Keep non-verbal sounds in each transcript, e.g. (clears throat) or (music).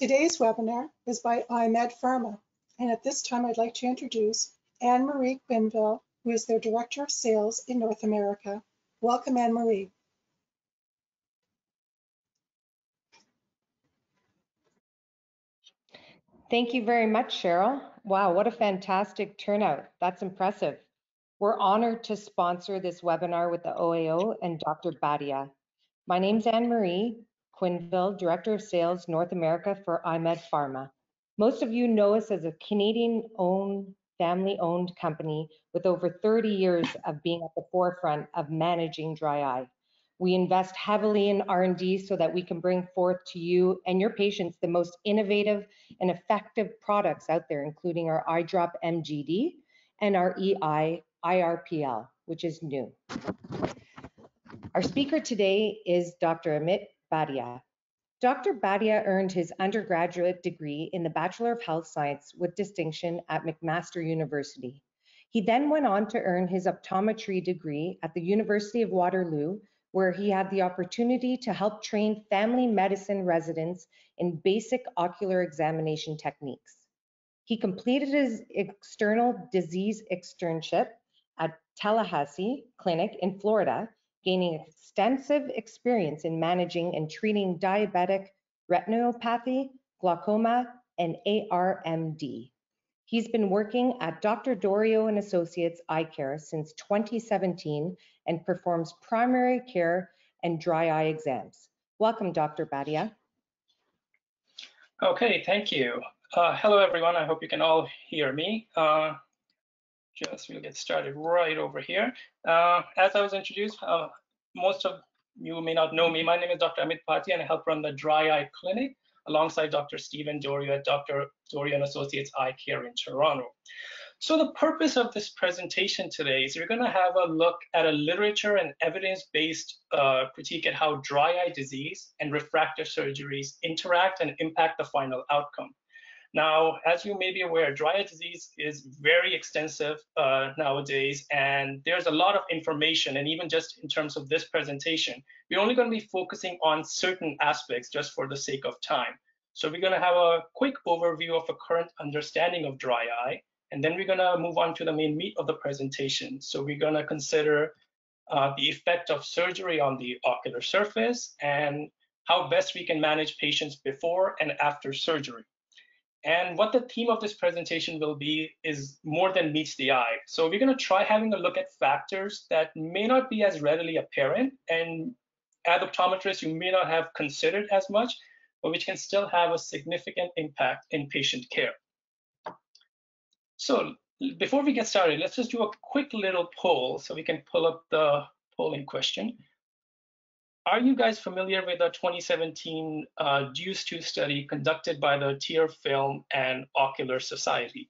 Today's webinar is by iMed Pharma, and at this time I'd like to introduce Anne-Marie Quinville, who is their Director of Sales in North America. Welcome, Anne-Marie. Thank you very much, Cheryl. Wow, what a fantastic turnout. That's impressive. We're honored to sponsor this webinar with the OAO and Dr. Bhatia. My name's Anne-Marie Quinville, Director of Sales North America for iMed Pharma. Most of you know us as a Canadian-owned, family-owned company with over 30 years of being at the forefront of managing dry eye. We invest heavily in R&D so that we can bring forth to you and your patients the most innovative and effective products out there, including our eye drop MGD and our EI IRPL, which is new. Our speaker today is Dr. Amit Bhatia. Dr. Bhatia earned his undergraduate degree in the Bachelor of Health Science with distinction at McMaster University. He then went on to earn his optometry degree at the University of Waterloo where he had the opportunity to help train family medicine residents in basic ocular examination techniques. He completed his external disease externship at Tallahassee Clinic in Florida, gaining extensive experience in managing and treating diabetic retinopathy, glaucoma, and ARMD. He's been working at Dr. Dorio and Associates Eye Care since 2017 and performs primary care and dry eye exams. Welcome, Dr. Bhatia. Okay, thank you. Uh, hello, everyone. I hope you can all hear me. Uh, just we'll get started right over here. Uh, as I was introduced, uh, most of you may not know me. My name is Dr. Amit Bhatia, and I help run the Dry Eye Clinic alongside Dr. Stephen Dorio at Dr. Dorio and Associates Eye Care in Toronto. So the purpose of this presentation today is we're going to have a look at a literature and evidence-based uh, critique at how dry eye disease and refractive surgeries interact and impact the final outcome. Now, as you may be aware, dry eye disease is very extensive uh, nowadays, and there's a lot of information. And even just in terms of this presentation, we're only going to be focusing on certain aspects just for the sake of time. So we're going to have a quick overview of a current understanding of dry eye, and then we're going to move on to the main meat of the presentation. So we're going to consider uh, the effect of surgery on the ocular surface and how best we can manage patients before and after surgery. And what the theme of this presentation will be is more than meets the eye. So we're going to try having a look at factors that may not be as readily apparent and as optometrists you may not have considered as much, but which can still have a significant impact in patient care. So before we get started, let's just do a quick little poll so we can pull up the polling question. Are you guys familiar with the 2017 uh, DEWS 2 study conducted by the Tear Film and Ocular Society?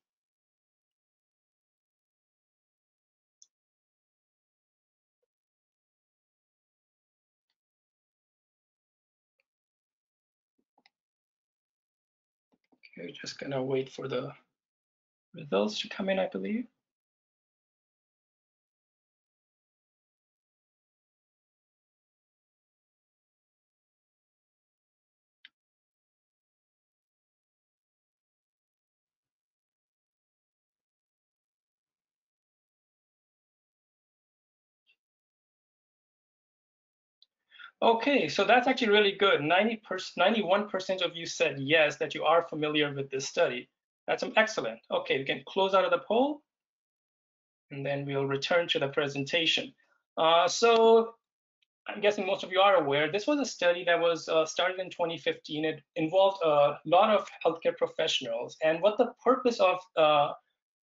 Okay, just gonna wait for the results to come in, I believe. Okay, so that's actually really good. 90 91% of you said yes, that you are familiar with this study. That's excellent. Okay, we can close out of the poll, and then we'll return to the presentation. Uh, so I'm guessing most of you are aware, this was a study that was uh, started in 2015. It involved a lot of healthcare professionals. And what the purpose of uh,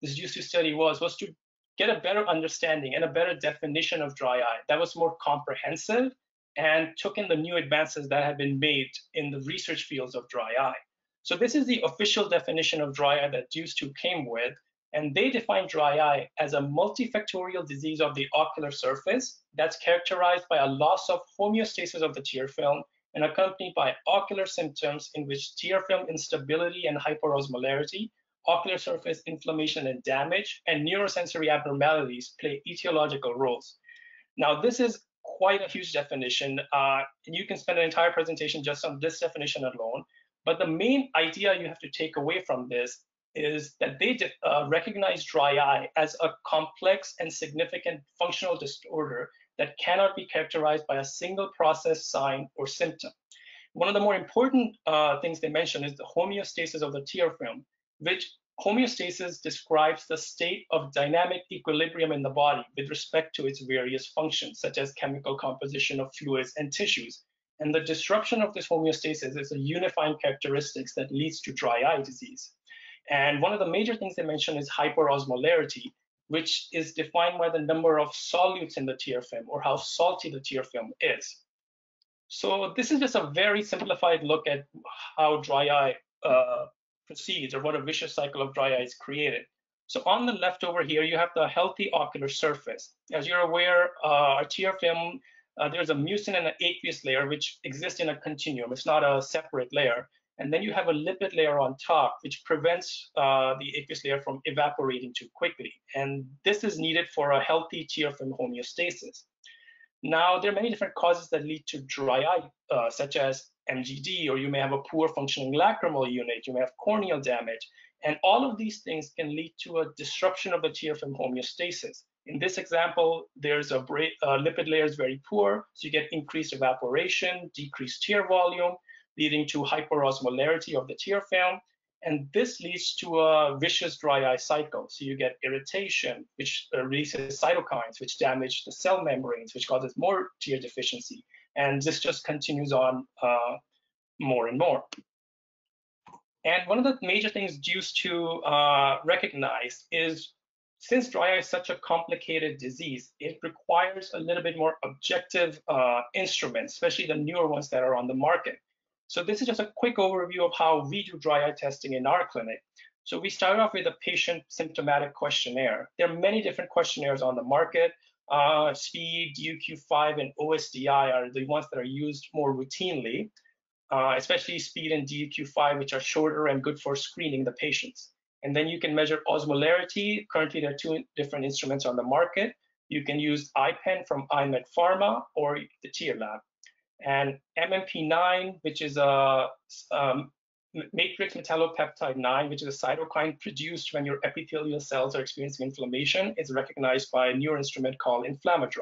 this 2 study was, was to get a better understanding and a better definition of dry eye that was more comprehensive and took in the new advances that have been made in the research fields of dry eye. So this is the official definition of dry eye that DEWS 2 came with, and they define dry eye as a multifactorial disease of the ocular surface that's characterized by a loss of homeostasis of the tear film and accompanied by ocular symptoms in which tear film instability and hyperosmolarity, ocular surface inflammation and damage, and neurosensory abnormalities play etiological roles. Now, this is quite a huge definition. Uh, you can spend an entire presentation just on this definition alone. But the main idea you have to take away from this is that they uh, recognize dry eye as a complex and significant functional disorder that cannot be characterized by a single process, sign, or symptom. One of the more important uh, things they mention is the homeostasis of the tear film, which homeostasis describes the state of dynamic equilibrium in the body with respect to its various functions, such as chemical composition of fluids and tissues. And the disruption of this homeostasis is a unifying characteristics that leads to dry eye disease. And one of the major things they mention is hyperosmolarity, which is defined by the number of solutes in the tear film or how salty the tear film is. So this is just a very simplified look at how dry eye uh, proceeds or what a vicious cycle of dry eye is created. So on the left over here, you have the healthy ocular surface. As you're aware, uh, our tear film, uh, there's a mucin and an aqueous layer which exist in a continuum. It's not a separate layer. And then you have a lipid layer on top, which prevents uh, the aqueous layer from evaporating too quickly. And this is needed for a healthy tear film homeostasis. Now, there are many different causes that lead to dry eye, uh, such as MGD, or you may have a poor functioning lacrimal unit, you may have corneal damage. And all of these things can lead to a disruption of the film homeostasis. In this example, there's a uh, lipid layer is very poor, so you get increased evaporation, decreased tear volume, leading to hyperosmolarity of the tear film. And this leads to a vicious dry eye cycle. So you get irritation, which uh, releases cytokines, which damage the cell membranes, which causes more tear deficiency. And this just continues on uh, more and more. And one of the major things used to uh, recognize is since dry eye is such a complicated disease, it requires a little bit more objective uh, instruments, especially the newer ones that are on the market. So this is just a quick overview of how we do dry eye testing in our clinic. So we start off with a patient symptomatic questionnaire. There are many different questionnaires on the market. Uh, SPEED, DEQ5, and OSDI are the ones that are used more routinely, uh, especially SPEED and DEQ5, which are shorter and good for screening the patients. And then you can measure osmolarity. Currently, there are two different instruments on the market. You can use iPen from iMed Pharma or the TearLab and MMP9, which is a um, matrix metallopeptide 9, which is a cytokine produced when your epithelial cells are experiencing inflammation, is recognized by a newer instrument called Inflammadry.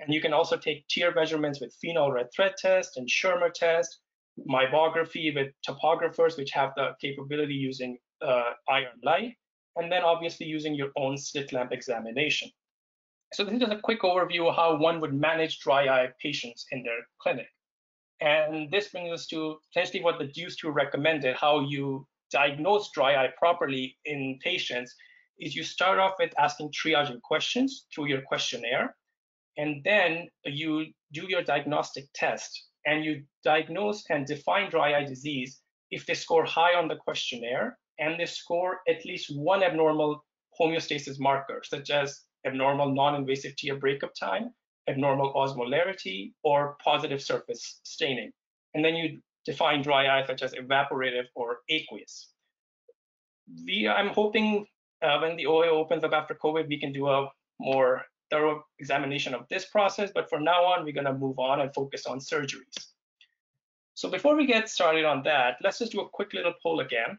And you can also take tear measurements with phenol red thread test and Schirmer test, meibography with topographers, which have the capability using uh, iron light, and then obviously using your own slit lamp examination. So this is just a quick overview of how one would manage dry eye patients in their clinic. And this brings us to essentially what the DEWS 2 recommended, how you diagnose dry eye properly in patients is you start off with asking triaging questions through your questionnaire, and then you do your diagnostic test and you diagnose and define dry eye disease if they score high on the questionnaire and they score at least one abnormal homeostasis marker, such as abnormal non-invasive tear breakup time, abnormal osmolarity, or positive surface staining. And then you define dry eye such as evaporative or aqueous. We, I'm hoping uh, when the OA opens up after COVID, we can do a more thorough examination of this process, but for now on, we're gonna move on and focus on surgeries. So before we get started on that, let's just do a quick little poll again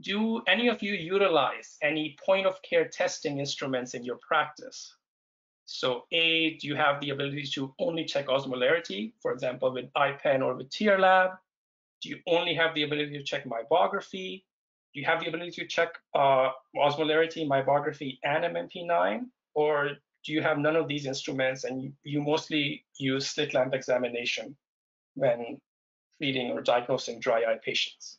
do any of you utilize any point of care testing instruments in your practice? So A, do you have the ability to only check osmolarity, for example, with iPen or with TearLab? Do you only have the ability to check meibography? Do you have the ability to check uh, osmolarity, meibography, and MMP9? Or do you have none of these instruments and you, you mostly use slit lamp examination when treating or diagnosing dry eye patients?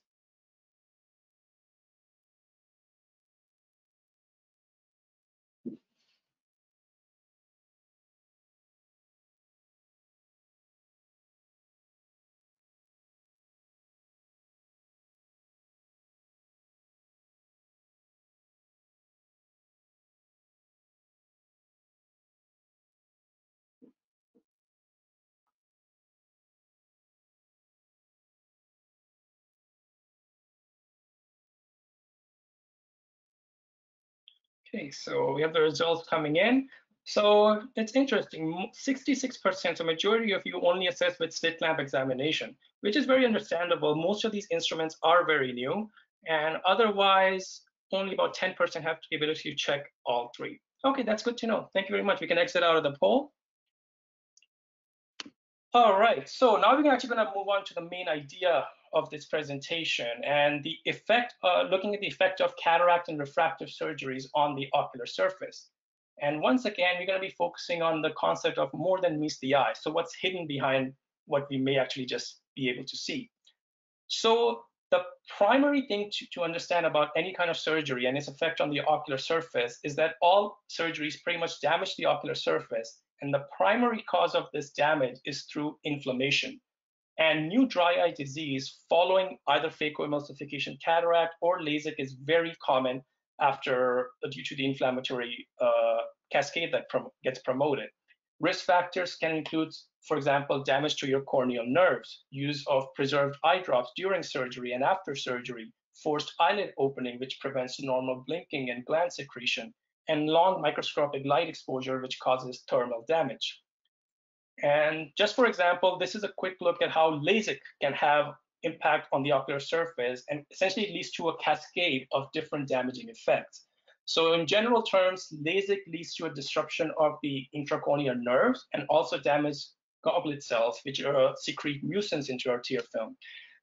Okay, so we have the results coming in. So it's interesting, 66%, so majority of you only assess with slit lamp examination, which is very understandable. Most of these instruments are very new, and otherwise only about 10% have the ability to check all three. Okay, that's good to know. Thank you very much. We can exit out of the poll. All right, so now we're actually to move on to the main idea of this presentation and the effect, uh, looking at the effect of cataract and refractive surgeries on the ocular surface. And once again, we're going to be focusing on the concept of more than meets the eye. So what's hidden behind what we may actually just be able to see. So the primary thing to, to understand about any kind of surgery and its effect on the ocular surface is that all surgeries pretty much damage the ocular surface. And the primary cause of this damage is through inflammation. And new dry eye disease following either phacoemulsification cataract or LASIK is very common after uh, due to the inflammatory uh, cascade that prom gets promoted. Risk factors can include, for example, damage to your corneal nerves, use of preserved eye drops during surgery and after surgery, forced eyelid opening, which prevents normal blinking and gland secretion, and long microscopic light exposure, which causes thermal damage. And just for example, this is a quick look at how LASIK can have impact on the ocular surface, and essentially it leads to a cascade of different damaging effects. So in general terms, LASIK leads to a disruption of the intracorneal nerves and also damage goblet cells, which uh, secrete mucins into our tear film.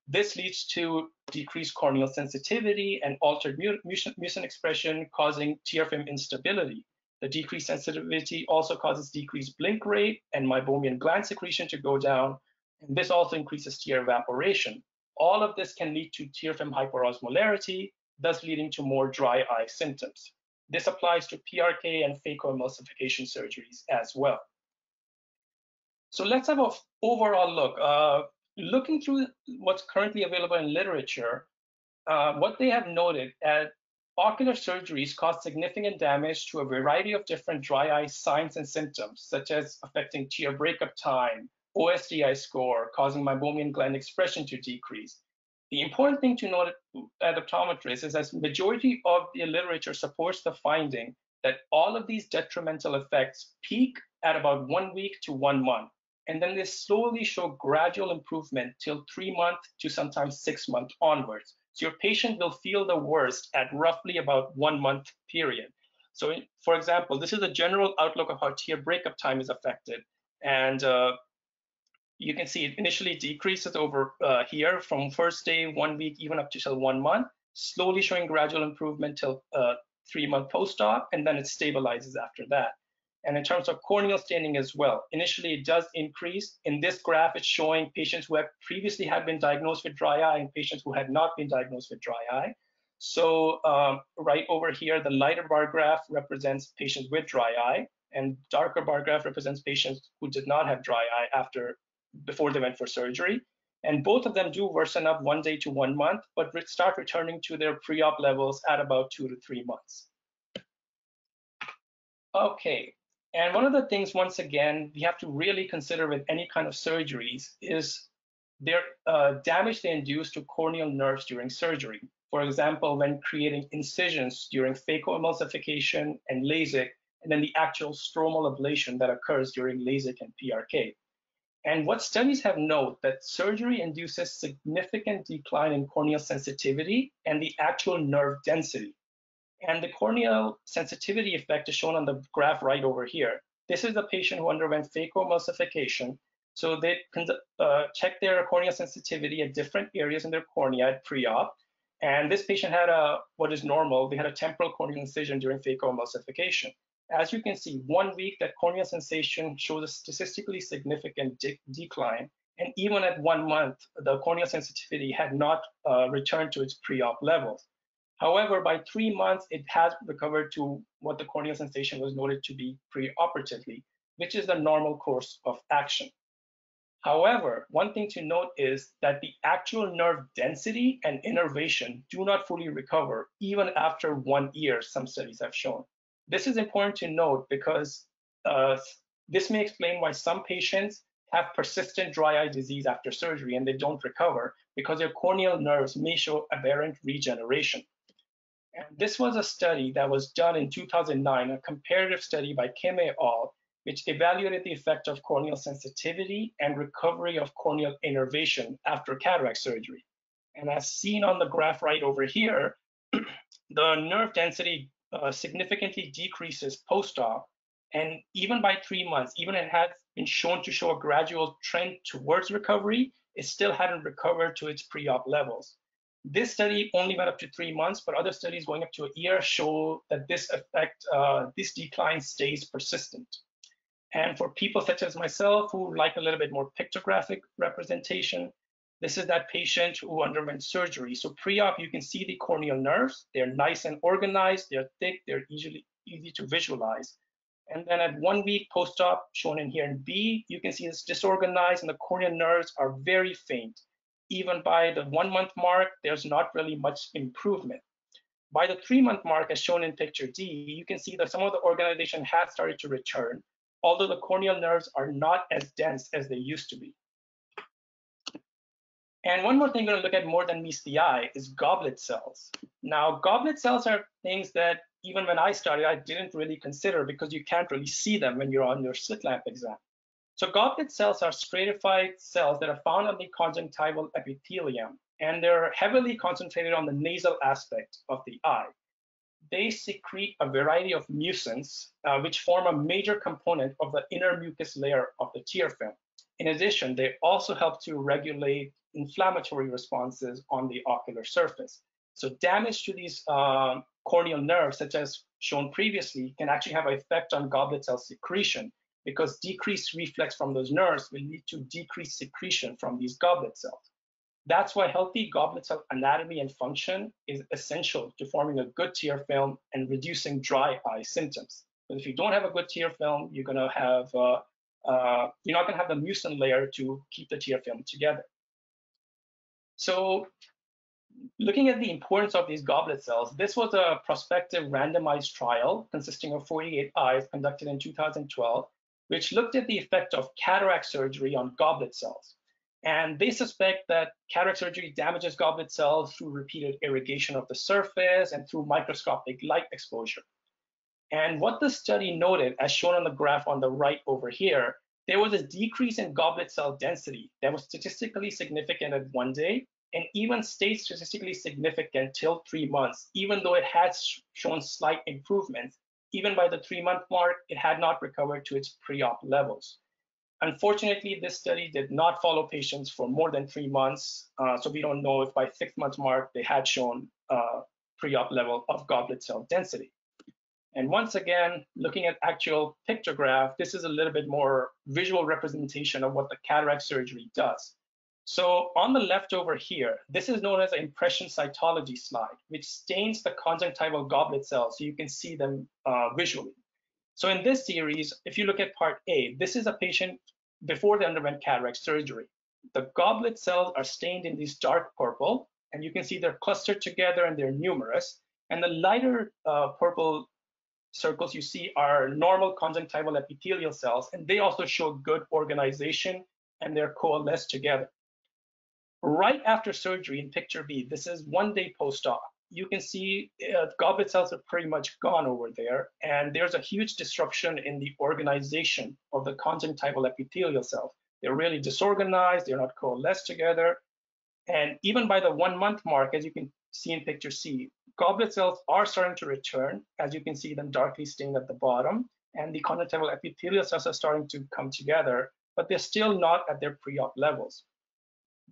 This leads to decreased corneal sensitivity and altered mucin expression, causing tear film instability. The decreased sensitivity also causes decreased blink rate and meibomian gland secretion to go down. And this also increases tear evaporation. All of this can lead to tear film hyperosmolarity, thus leading to more dry eye symptoms. This applies to PRK and phacoemulsification surgeries as well. So let's have an overall look. Uh, looking through what's currently available in literature, uh, what they have noted at Ocular surgeries cause significant damage to a variety of different dry eye signs and symptoms, such as affecting tear breakup time, OSDI score, causing meibomian gland expression to decrease. The important thing to note at optometrists is that majority of the literature supports the finding that all of these detrimental effects peak at about one week to one month, and then they slowly show gradual improvement till three month to sometimes six month onwards. So your patient will feel the worst at roughly about one month period. So for example, this is a general outlook of how tear breakup time is affected. And uh, you can see it initially decreases over uh, here from first day, one week, even up to till one month, slowly showing gradual improvement till uh, three month post-op, and then it stabilizes after that. And in terms of corneal staining as well, initially it does increase. In this graph, it's showing patients who have previously had been diagnosed with dry eye and patients who had not been diagnosed with dry eye. So um, right over here, the lighter bar graph represents patients with dry eye, and darker bar graph represents patients who did not have dry eye after before they went for surgery. And both of them do worsen up one day to one month, but start returning to their pre-op levels at about two to three months. Okay, and one of the things, once again, we have to really consider with any kind of surgeries is their uh, damage they induce to corneal nerves during surgery. For example, when creating incisions during phacoemulsification and LASIK, and then the actual stromal ablation that occurs during LASIK and PRK. And what studies have noted that surgery induces significant decline in corneal sensitivity and the actual nerve density. And the corneal sensitivity effect is shown on the graph right over here. This is a patient who underwent phacoemulsification. So they uh, checked their corneal sensitivity at different areas in their cornea at pre-op. And this patient had a what is normal. They had a temporal corneal incision during phacoemulsification. As you can see, one week that corneal sensation shows a statistically significant de decline. And even at one month, the corneal sensitivity had not uh, returned to its pre-op levels. However, by three months, it has recovered to what the corneal sensation was noted to be preoperatively, which is the normal course of action. However, one thing to note is that the actual nerve density and innervation do not fully recover even after one year, some studies have shown. This is important to note because uh, this may explain why some patients have persistent dry eye disease after surgery and they don't recover because their corneal nerves may show aberrant regeneration. And this was a study that was done in 2009, a comparative study by Kim et al., which evaluated the effect of corneal sensitivity and recovery of corneal innervation after cataract surgery. And as seen on the graph right over here, (clears throat) the nerve density uh, significantly decreases post-op. And even by three months, even it had been shown to show a gradual trend towards recovery, it still hadn't recovered to its pre-op levels. This study only went up to three months, but other studies going up to a year show that this effect, uh, this decline stays persistent. And for people such as myself who like a little bit more pictographic representation, this is that patient who underwent surgery. So pre-op, you can see the corneal nerves. They're nice and organized. They're thick. They're easily easy to visualize. And then at one week post-op, shown in here in B, you can see it's disorganized and the corneal nerves are very faint. Even by the one month mark, there's not really much improvement. By the three month mark, as shown in picture D, you can see that some of the organization has started to return, although the corneal nerves are not as dense as they used to be. And one more thing we're going to look at more than meets the eye is goblet cells. Now, goblet cells are things that even when I started, I didn't really consider because you can't really see them when you're on your slit lamp exam. So goblet cells are stratified cells that are found on the conjunctival epithelium, and they're heavily concentrated on the nasal aspect of the eye. They secrete a variety of mucins, uh, which form a major component of the inner mucus layer of the tear film. In addition, they also help to regulate inflammatory responses on the ocular surface. So damage to these uh, corneal nerves, such as shown previously, can actually have an effect on goblet cell secretion because decreased reflex from those nerves will lead to decreased secretion from these goblet cells. That's why healthy goblet cell anatomy and function is essential to forming a good tear film and reducing dry eye symptoms. But if you don't have a good tear film, you're to have uh, uh, you're not going to have the mucin layer to keep the tear film together. So looking at the importance of these goblet cells, this was a prospective randomized trial consisting of 48 eyes conducted in 2012, which looked at the effect of cataract surgery on goblet cells. And they suspect that cataract surgery damages goblet cells through repeated irrigation of the surface and through microscopic light exposure. And what the study noted, as shown on the graph on the right over here, there was a decrease in goblet cell density that was statistically significant at one day and even stayed statistically significant till three months, even though it had shown slight improvements. Even by the three month mark, it had not recovered to its pre op levels. Unfortunately, this study did not follow patients for more than three months, uh, so we don't know if by six months mark they had shown uh, pre-op level of goblet cell density. And once again, looking at actual pictograph, this is a little bit more visual representation of what the cataract surgery does. So on the left over here, this is known as an impression cytology slide, which stains the conjunctival goblet cells so you can see them uh, visually. So in this series, if you look at part A, this is a patient before they underwent cataract surgery. The goblet cells are stained in this dark purple, and you can see they're clustered together and they're numerous. And the lighter uh, purple circles you see are normal conjunctival epithelial cells, and they also show good organization and they're coalesced together. Right after surgery in picture B, this is one day post-op, you can see uh, goblet cells are pretty much gone over there, and there's a huge disruption in the organization of the conjunctival epithelial cells. They're really disorganized, they're not coalesced together, and even by the one month mark, as you can see in picture C, goblet cells are starting to return, as you can see them darkly stained at the bottom, and the conjunctival epithelial cells are starting to come together, but they're still not at their pre-op levels.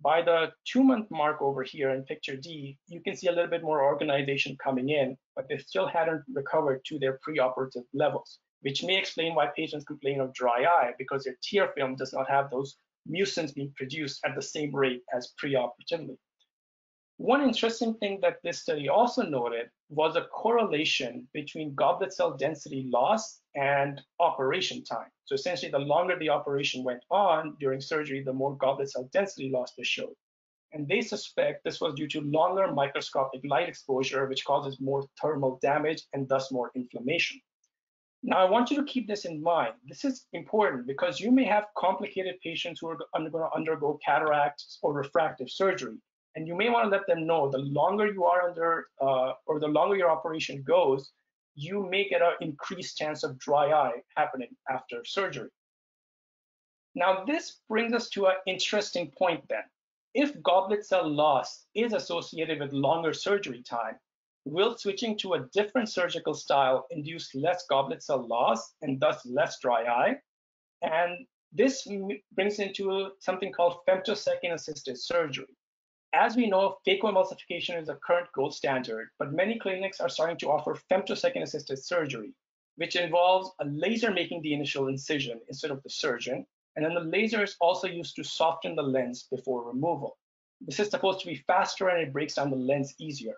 By the two month mark over here in picture D, you can see a little bit more organization coming in, but they still hadn't recovered to their preoperative levels, which may explain why patients complain of dry eye because their tear film does not have those mucins being produced at the same rate as preoperatively. One interesting thing that this study also noted was a correlation between goblet cell density loss and operation time. So essentially, the longer the operation went on during surgery, the more goblet cell density loss they showed. And they suspect this was due to longer microscopic light exposure, which causes more thermal damage and thus more inflammation. Now, I want you to keep this in mind. This is important because you may have complicated patients who are going to undergo cataract or refractive surgery And you may want to let them know the longer you are under, uh, or the longer your operation goes, you may get an increased chance of dry eye happening after surgery. Now, this brings us to an interesting point then. If goblet cell loss is associated with longer surgery time, will switching to a different surgical style induce less goblet cell loss and thus less dry eye? And this brings into something called femtosecond assisted surgery. As we know, phacoemulsification is the current gold standard, but many clinics are starting to offer femtosecond assisted surgery, which involves a laser making the initial incision instead of the surgeon, and then the laser is also used to soften the lens before removal. This is supposed to be faster and it breaks down the lens easier.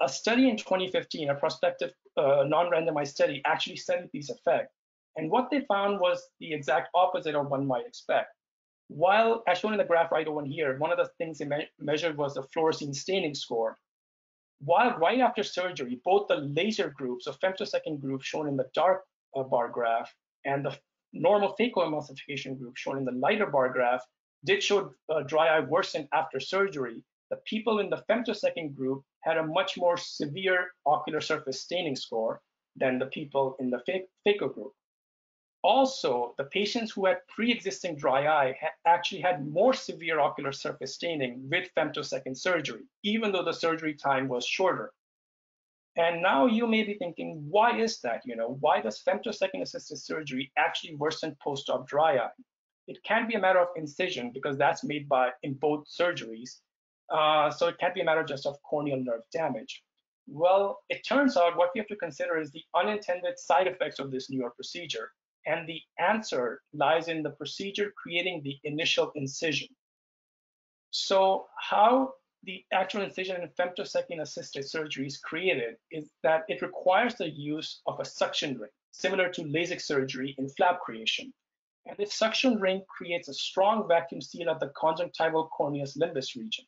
A study in 2015, a prospective uh, non-randomized study, actually studied these effects. And what they found was the exact opposite of one might expect. While, as shown in the graph right over here, one of the things they me measured was the fluorescein staining score. While right after surgery, both the laser groups, so femtosecond group shown in the dark uh, bar graph, and the normal phacoemulsification group shown in the lighter bar graph did show uh, dry eye worsen after surgery, the people in the femtosecond group had a much more severe ocular surface staining score than the people in the phaco group. Also, the patients who had pre-existing dry eye ha actually had more severe ocular surface staining with femtosecond surgery, even though the surgery time was shorter. And now you may be thinking, why is that? You know, why does femtosecond assisted surgery actually worsen post-op dry eye? It can be a matter of incision because that's made by in both surgeries. Uh, so it can't be a matter just of corneal nerve damage. Well, it turns out what we have to consider is the unintended side effects of this newer procedure. And the answer lies in the procedure creating the initial incision. So how the actual incision in femtosecond assisted surgery is created is that it requires the use of a suction ring, similar to LASIK surgery in flap creation. And this suction ring creates a strong vacuum seal at the conjunctival corneus limbus region.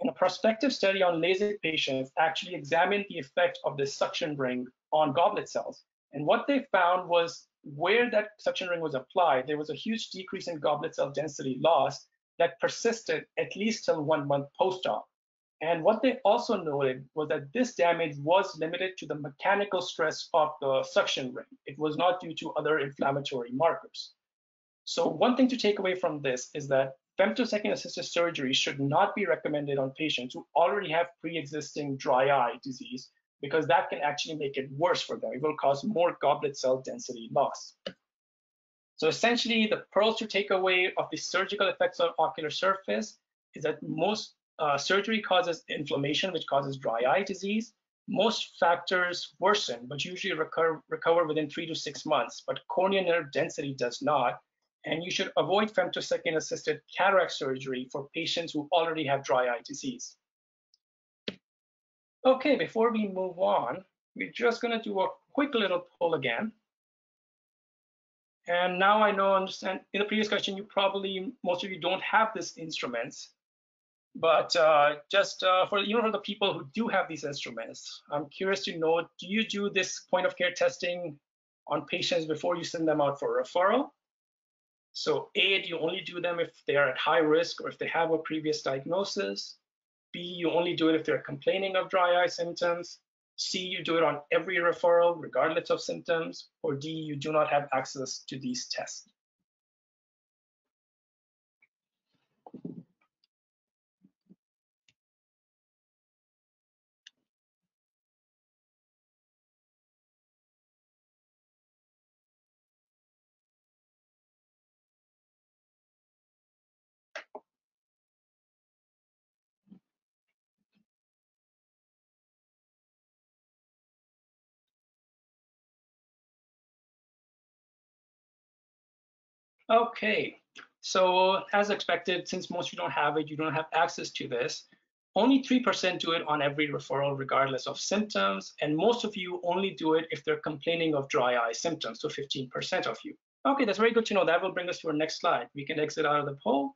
And a prospective study on LASIK patients actually examined the effect of this suction ring on goblet cells. And what they found was where that suction ring was applied, there was a huge decrease in goblet cell density loss that persisted at least till one month post-op. And what they also noted was that this damage was limited to the mechanical stress of the suction ring. It was not due to other inflammatory markers. So one thing to take away from this is that femtosecond assisted surgery should not be recommended on patients who already have pre-existing dry eye disease because that can actually make it worse for them. It will cause more goblet cell density loss. So essentially, the pearls to take away of the surgical effects on ocular surface is that most uh, surgery causes inflammation, which causes dry eye disease. Most factors worsen, but usually recur, recover within three to six months, but corneal nerve density does not. And you should avoid femtosecond assisted cataract surgery for patients who already have dry eye disease. Okay, before we move on, we're just gonna do a quick little poll again. And now I know, understand, in the previous question, you probably, most of you don't have these instruments, but uh, just uh, for, you know, for the people who do have these instruments, I'm curious to know, do you do this point of care testing on patients before you send them out for referral? So A, do you only do them if they are at high risk or if they have a previous diagnosis? B, you only do it if they're complaining of dry eye symptoms. C, you do it on every referral, regardless of symptoms. Or D, you do not have access to these tests. Okay, so as expected, since most of you don't have it, you don't have access to this, only 3% do it on every referral regardless of symptoms, and most of you only do it if they're complaining of dry eye symptoms, so 15% of you. Okay, that's very good to know. That will bring us to our next slide. We can exit out of the poll.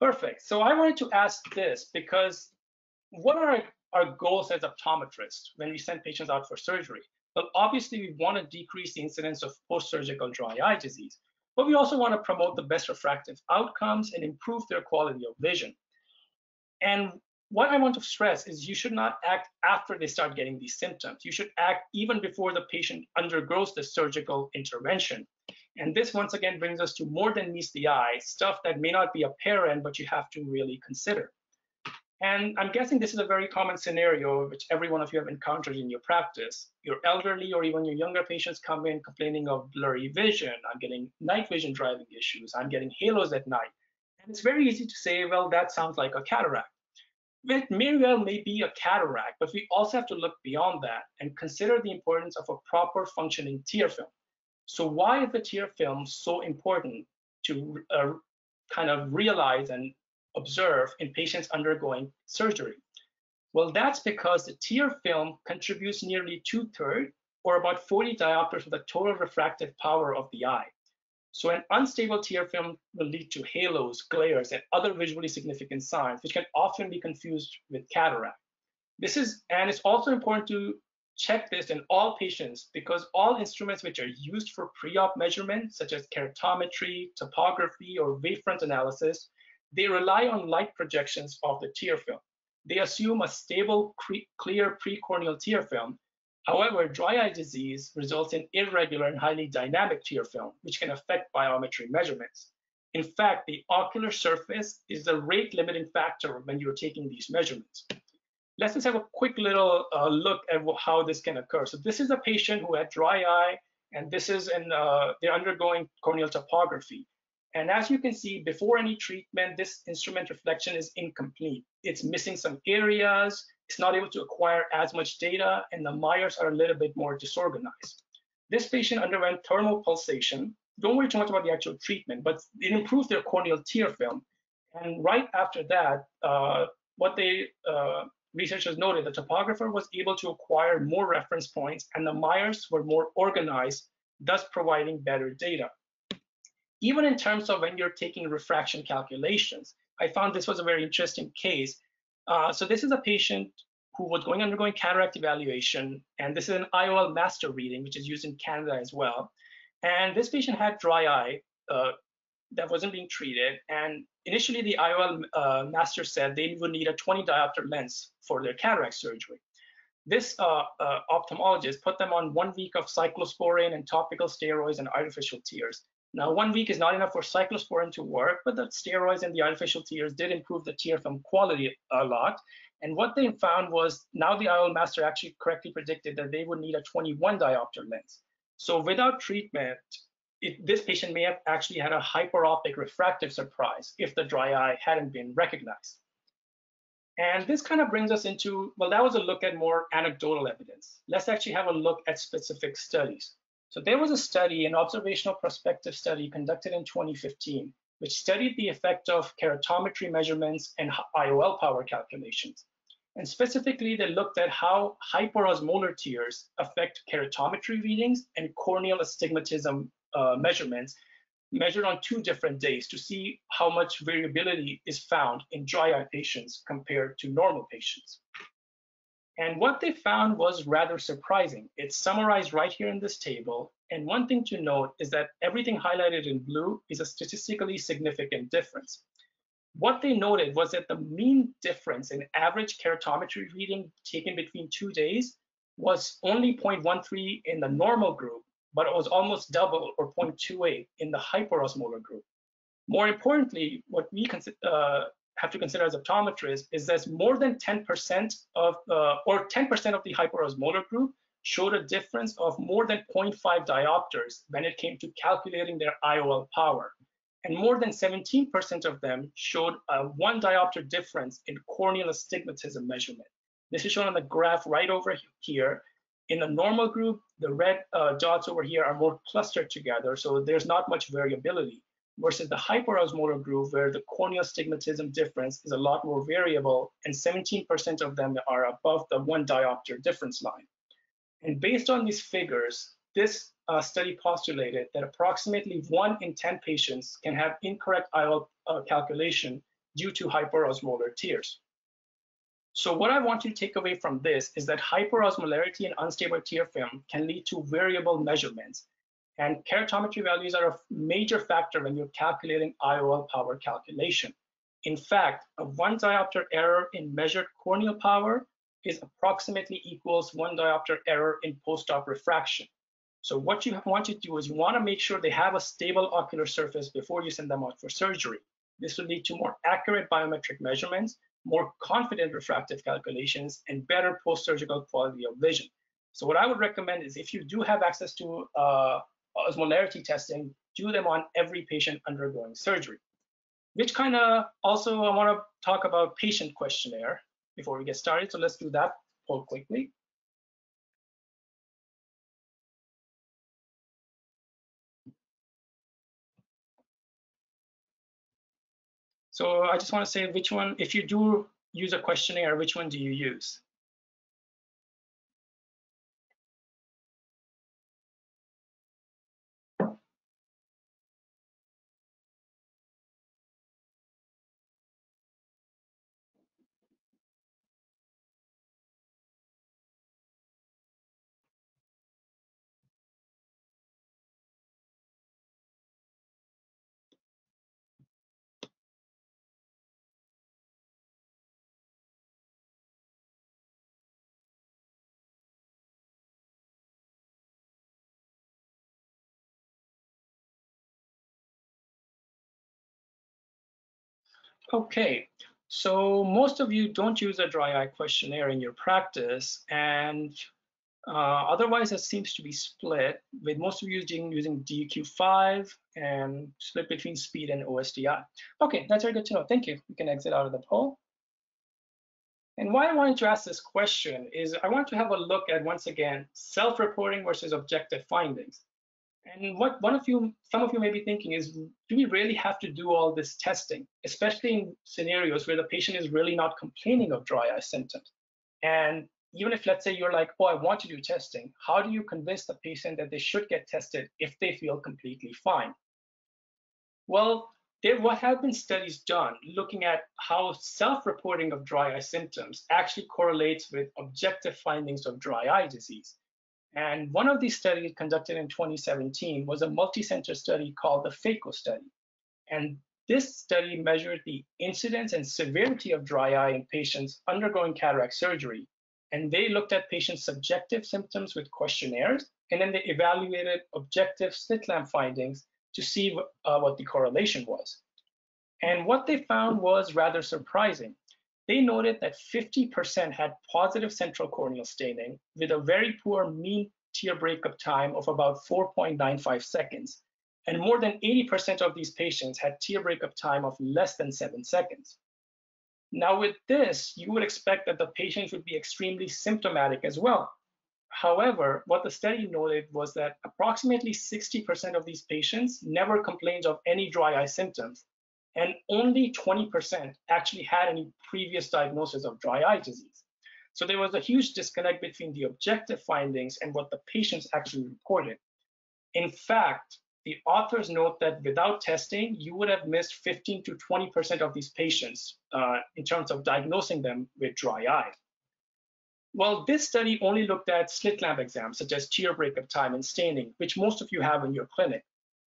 Perfect. So I wanted to ask this because what are our goals as optometrists when we send patients out for surgery? Well, obviously, we want to decrease the incidence of post-surgical dry eye disease but we also want to promote the best refractive outcomes and improve their quality of vision. And what I want to stress is you should not act after they start getting these symptoms. You should act even before the patient undergoes the surgical intervention. And this once again brings us to more than meets the eye, stuff that may not be apparent, but you have to really consider. And I'm guessing this is a very common scenario which every one of you have encountered in your practice. Your elderly or even your younger patients come in complaining of blurry vision. I'm getting night vision driving issues. I'm getting halos at night. And it's very easy to say, well, that sounds like a cataract. It may well may be a cataract, but we also have to look beyond that and consider the importance of a proper functioning tear film. So why is the tear film so important to uh, kind of realize and observe in patients undergoing surgery? Well, that's because the tear film contributes nearly two-thirds or about 40 diopters of the total refractive power of the eye. So an unstable tear film will lead to halos, glares, and other visually significant signs, which can often be confused with cataract. This is, and it's also important to check this in all patients because all instruments which are used for pre-op measurement, such as keratometry, topography, or wavefront analysis, they rely on light projections of the tear film. They assume a stable, clear precorneal tear film, However, dry eye disease results in irregular and highly dynamic tear film, which can affect biometry measurements. In fact, the ocular surface is the rate limiting factor when you're taking these measurements. Let's just have a quick little uh, look at how this can occur. So this is a patient who had dry eye, and this is in, uh, they're undergoing corneal topography. And as you can see, before any treatment, this instrument reflection is incomplete. It's missing some areas, it's not able to acquire as much data, and the mires are a little bit more disorganized. This patient underwent thermal pulsation. Don't worry too much about the actual treatment, but it improved their corneal tear film. And right after that, uh, what they uh, researchers noted, the topographer was able to acquire more reference points, and the mires were more organized, thus providing better data. Even in terms of when you're taking refraction calculations, I found this was a very interesting case uh, so this is a patient who was going undergoing cataract evaluation, and this is an IOL master reading, which is used in Canada as well. And this patient had dry eye uh, that wasn't being treated. And initially, the IOL uh, master said they would need a 20 diopter lens for their cataract surgery. This uh, uh, ophthalmologist put them on one week of cyclosporine and topical steroids and artificial tears. Now, one week is not enough for cyclosporin to work, but the steroids and the artificial tears did improve the tear film quality a lot. And what they found was now the IOL master actually correctly predicted that they would need a 21 diopter lens. So without treatment, it, this patient may have actually had a hyperopic refractive surprise if the dry eye hadn't been recognized. And this kind of brings us into, well, that was a look at more anecdotal evidence. Let's actually have a look at specific studies. So there was a study, an observational prospective study conducted in 2015, which studied the effect of keratometry measurements and IOL power calculations. And specifically, they looked at how hyperosmolar tears affect keratometry readings and corneal astigmatism uh, measurements measured on two different days to see how much variability is found in dry eye patients compared to normal patients. And what they found was rather surprising. It's summarized right here in this table. And one thing to note is that everything highlighted in blue is a statistically significant difference. What they noted was that the mean difference in average keratometry reading taken between two days was only 0.13 in the normal group, but it was almost double or 0.28 in the hyperosmolar group. More importantly, what we uh, have to consider as optometrists is that more than 10% of, uh, or 10% of the hyperosmolar group showed a difference of more than 0.5 diopters when it came to calculating their IOL power. And more than 17% of them showed a one diopter difference in corneal astigmatism measurement. This is shown on the graph right over here. In the normal group, the red uh, dots over here are more clustered together, so there's not much variability versus the hyperosmolar group where the corneal stigmatism difference is a lot more variable and 17% of them are above the one diopter difference line. And based on these figures, this uh, study postulated that approximately one in 10 patients can have incorrect IOL uh, calculation due to hyperosmolar tears. So what I want you to take away from this is that hyperosmolarity and unstable tear film can lead to variable measurements and keratometry values are a major factor when you're calculating IOL power calculation. In fact, a one diopter error in measured corneal power is approximately equals one diopter error in post-op refraction. So what you want to do is you want to make sure they have a stable ocular surface before you send them out for surgery. This will lead to more accurate biometric measurements, more confident refractive calculations, and better post-surgical quality of vision. So what I would recommend is if you do have access to uh, osmolarity testing, do them on every patient undergoing surgery. Which kind of also I want to talk about patient questionnaire before we get started. So let's do that poll quickly. So I just want to say which one, if you do use a questionnaire, which one do you use? Okay, so most of you don't use a dry eye questionnaire in your practice, and uh, otherwise it seems to be split, with most of you using, using DEQ5 and split between speed and OSDI. Okay, that's very good to know. Thank you. You can exit out of the poll. And why I wanted to ask this question is I want to have a look at, once again, self-reporting versus objective findings. And what one of you, some of you may be thinking is, do we really have to do all this testing, especially in scenarios where the patient is really not complaining of dry eye symptoms? And even if, let's say, you're like, oh, I want to do testing, how do you convince the patient that they should get tested if they feel completely fine? Well, there have been studies done looking at how self-reporting of dry eye symptoms actually correlates with objective findings of dry eye disease. And one of these studies conducted in 2017 was a multi-center study called the PHACO study. And this study measured the incidence and severity of dry eye in patients undergoing cataract surgery. And they looked at patients' subjective symptoms with questionnaires, and then they evaluated objective slit lamp findings to see uh, what the correlation was. And what they found was rather surprising they noted that 50% had positive central corneal staining with a very poor mean tear breakup time of about 4.95 seconds. And more than 80% of these patients had tear breakup time of less than seven seconds. Now with this, you would expect that the patients would be extremely symptomatic as well. However, what the study noted was that approximately 60% of these patients never complained of any dry eye symptoms, and only 20% actually had any previous diagnosis of dry eye disease. So there was a huge disconnect between the objective findings and what the patients actually reported. In fact, the authors note that without testing, you would have missed 15 to 20% of these patients uh, in terms of diagnosing them with dry eye. Well, this study only looked at slit lamp exams, such as tear breakup time and staining, which most of you have in your clinic.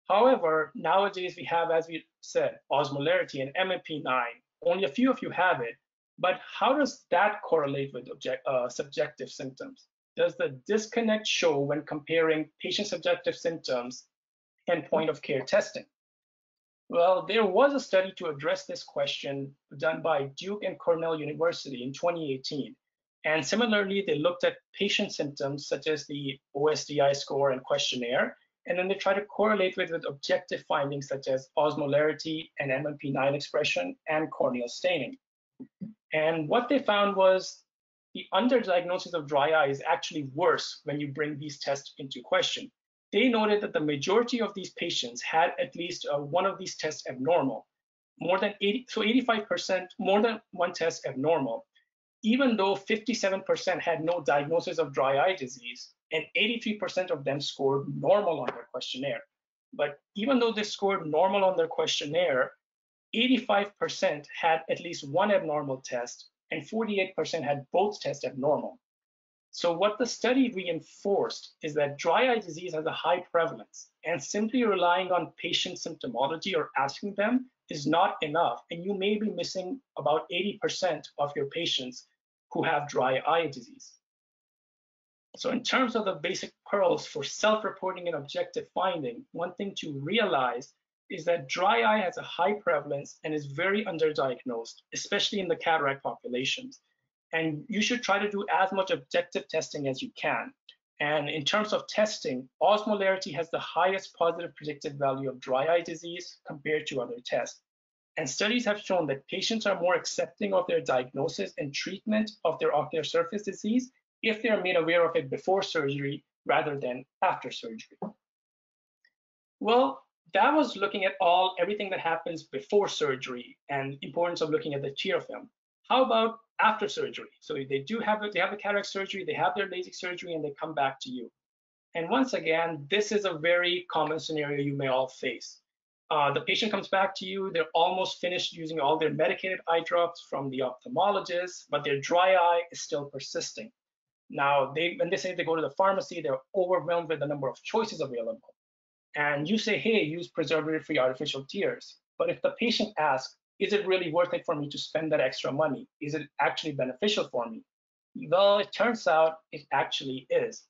However, nowadays we have, as we said, osmolarity and MMP9. Only a few of you have it, but how does that correlate with object, uh, subjective symptoms? Does the disconnect show when comparing patient subjective symptoms and point of care testing? Well, there was a study to address this question done by Duke and Cornell University in 2018. And similarly, they looked at patient symptoms such as the OSDI score and questionnaire, and then they try to correlate with, with objective findings such as osmolarity and MMP9 expression and corneal staining. And what they found was the underdiagnosis of dry eye is actually worse when you bring these tests into question. They noted that the majority of these patients had at least uh, one of these tests abnormal, more than 80, so 85%, more than one test abnormal, even though 57% had no diagnosis of dry eye disease and 83% of them scored normal on their questionnaire. But even though they scored normal on their questionnaire, 85% had at least one abnormal test and 48% had both tests abnormal. So what the study reinforced is that dry eye disease has a high prevalence and simply relying on patient symptomology or asking them is not enough, and you may be missing about 80% of your patients who have dry eye disease. So in terms of the basic pearls for self-reporting and objective finding, one thing to realize is that dry eye has a high prevalence and is very underdiagnosed, especially in the cataract populations. And you should try to do as much objective testing as you can. And in terms of testing, osmolarity has the highest positive predictive value of dry eye disease compared to other tests. And studies have shown that patients are more accepting of their diagnosis and treatment of their ocular surface disease if they are made aware of it before surgery rather than after surgery. Well, that was looking at all everything that happens before surgery and importance of looking at the tear film. How about after surgery? So they do have they have a cataract surgery, they have their LASIK surgery, and they come back to you. And once again, this is a very common scenario you may all face. Uh, the patient comes back to you, they're almost finished using all their medicated eye drops from the ophthalmologist, but their dry eye is still persisting. Now, they when they say they go to the pharmacy, they're overwhelmed with the number of choices available and you say, hey, use preservative-free artificial tears. But if the patient asks, is it really worth it for me to spend that extra money? Is it actually beneficial for me? Well, it turns out it actually is.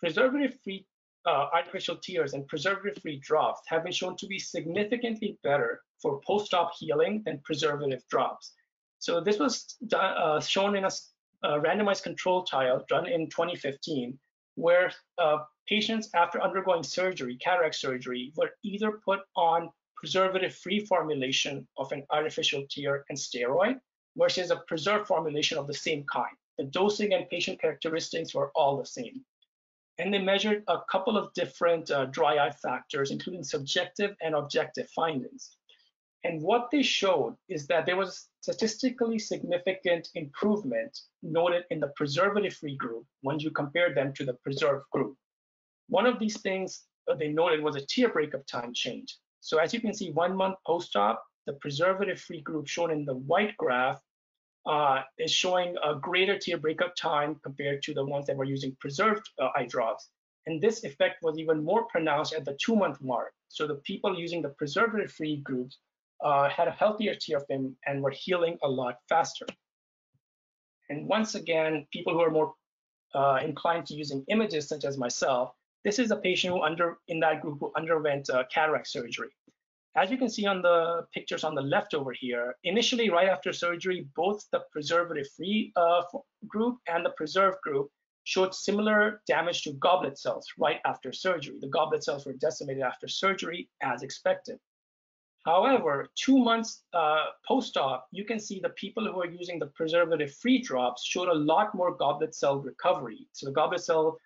Preservative-free uh, artificial tears and preservative-free drops have been shown to be significantly better for post-op healing than preservative drops. So this was done, uh, shown in a, randomized control trial done in 2015, where uh, patients after undergoing surgery, cataract surgery, were either put on preservative-free formulation of an artificial tear and steroid versus a preserved formulation of the same kind. The dosing and patient characteristics were all the same. And they measured a couple of different uh, dry eye factors, including subjective and objective findings. And what they showed is that there was statistically significant improvement noted in the preservative-free group when you compared them to the preserved group. One of these things they noted was a tear breakup time change. So as you can see, one month post-op, the preservative-free group shown in the white graph uh, is showing a greater tear breakup time compared to the ones that were using preserved uh, eye drops. And this effect was even more pronounced at the two-month mark. So the people using the preservative-free groups uh, had a healthier tear film and were healing a lot faster. And once again, people who are more uh, inclined to using images, such as myself, this is a patient who under in that group who underwent uh, cataract surgery. As you can see on the pictures on the left over here, initially right after surgery, both the preservative-free uh, group and the preserved group showed similar damage to goblet cells right after surgery. The goblet cells were decimated after surgery as expected. However, two months uh, post-op, you can see the people who are using the preservative-free drops showed a lot more goblet cell recovery. So the goblet cell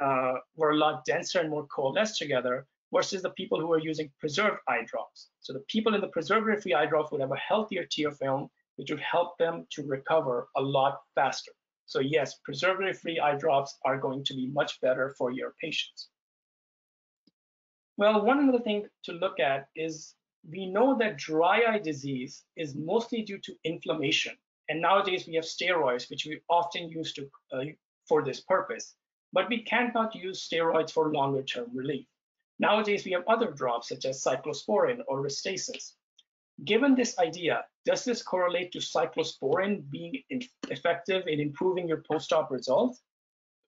uh, were a lot denser and more coalesced together versus the people who were using preserved eye drops. So the people in the preservative-free eye drops would have a healthier tear film, which would help them to recover a lot faster. So yes, preservative-free eye drops are going to be much better for your patients. Well, one other thing to look at is we know that dry eye disease is mostly due to inflammation. And nowadays we have steroids, which we often use to, uh, for this purpose but we cannot use steroids for longer term relief. Nowadays, we have other drugs such as cyclosporin or Restasis. Given this idea, does this correlate to cyclosporin being effective in improving your post-op results?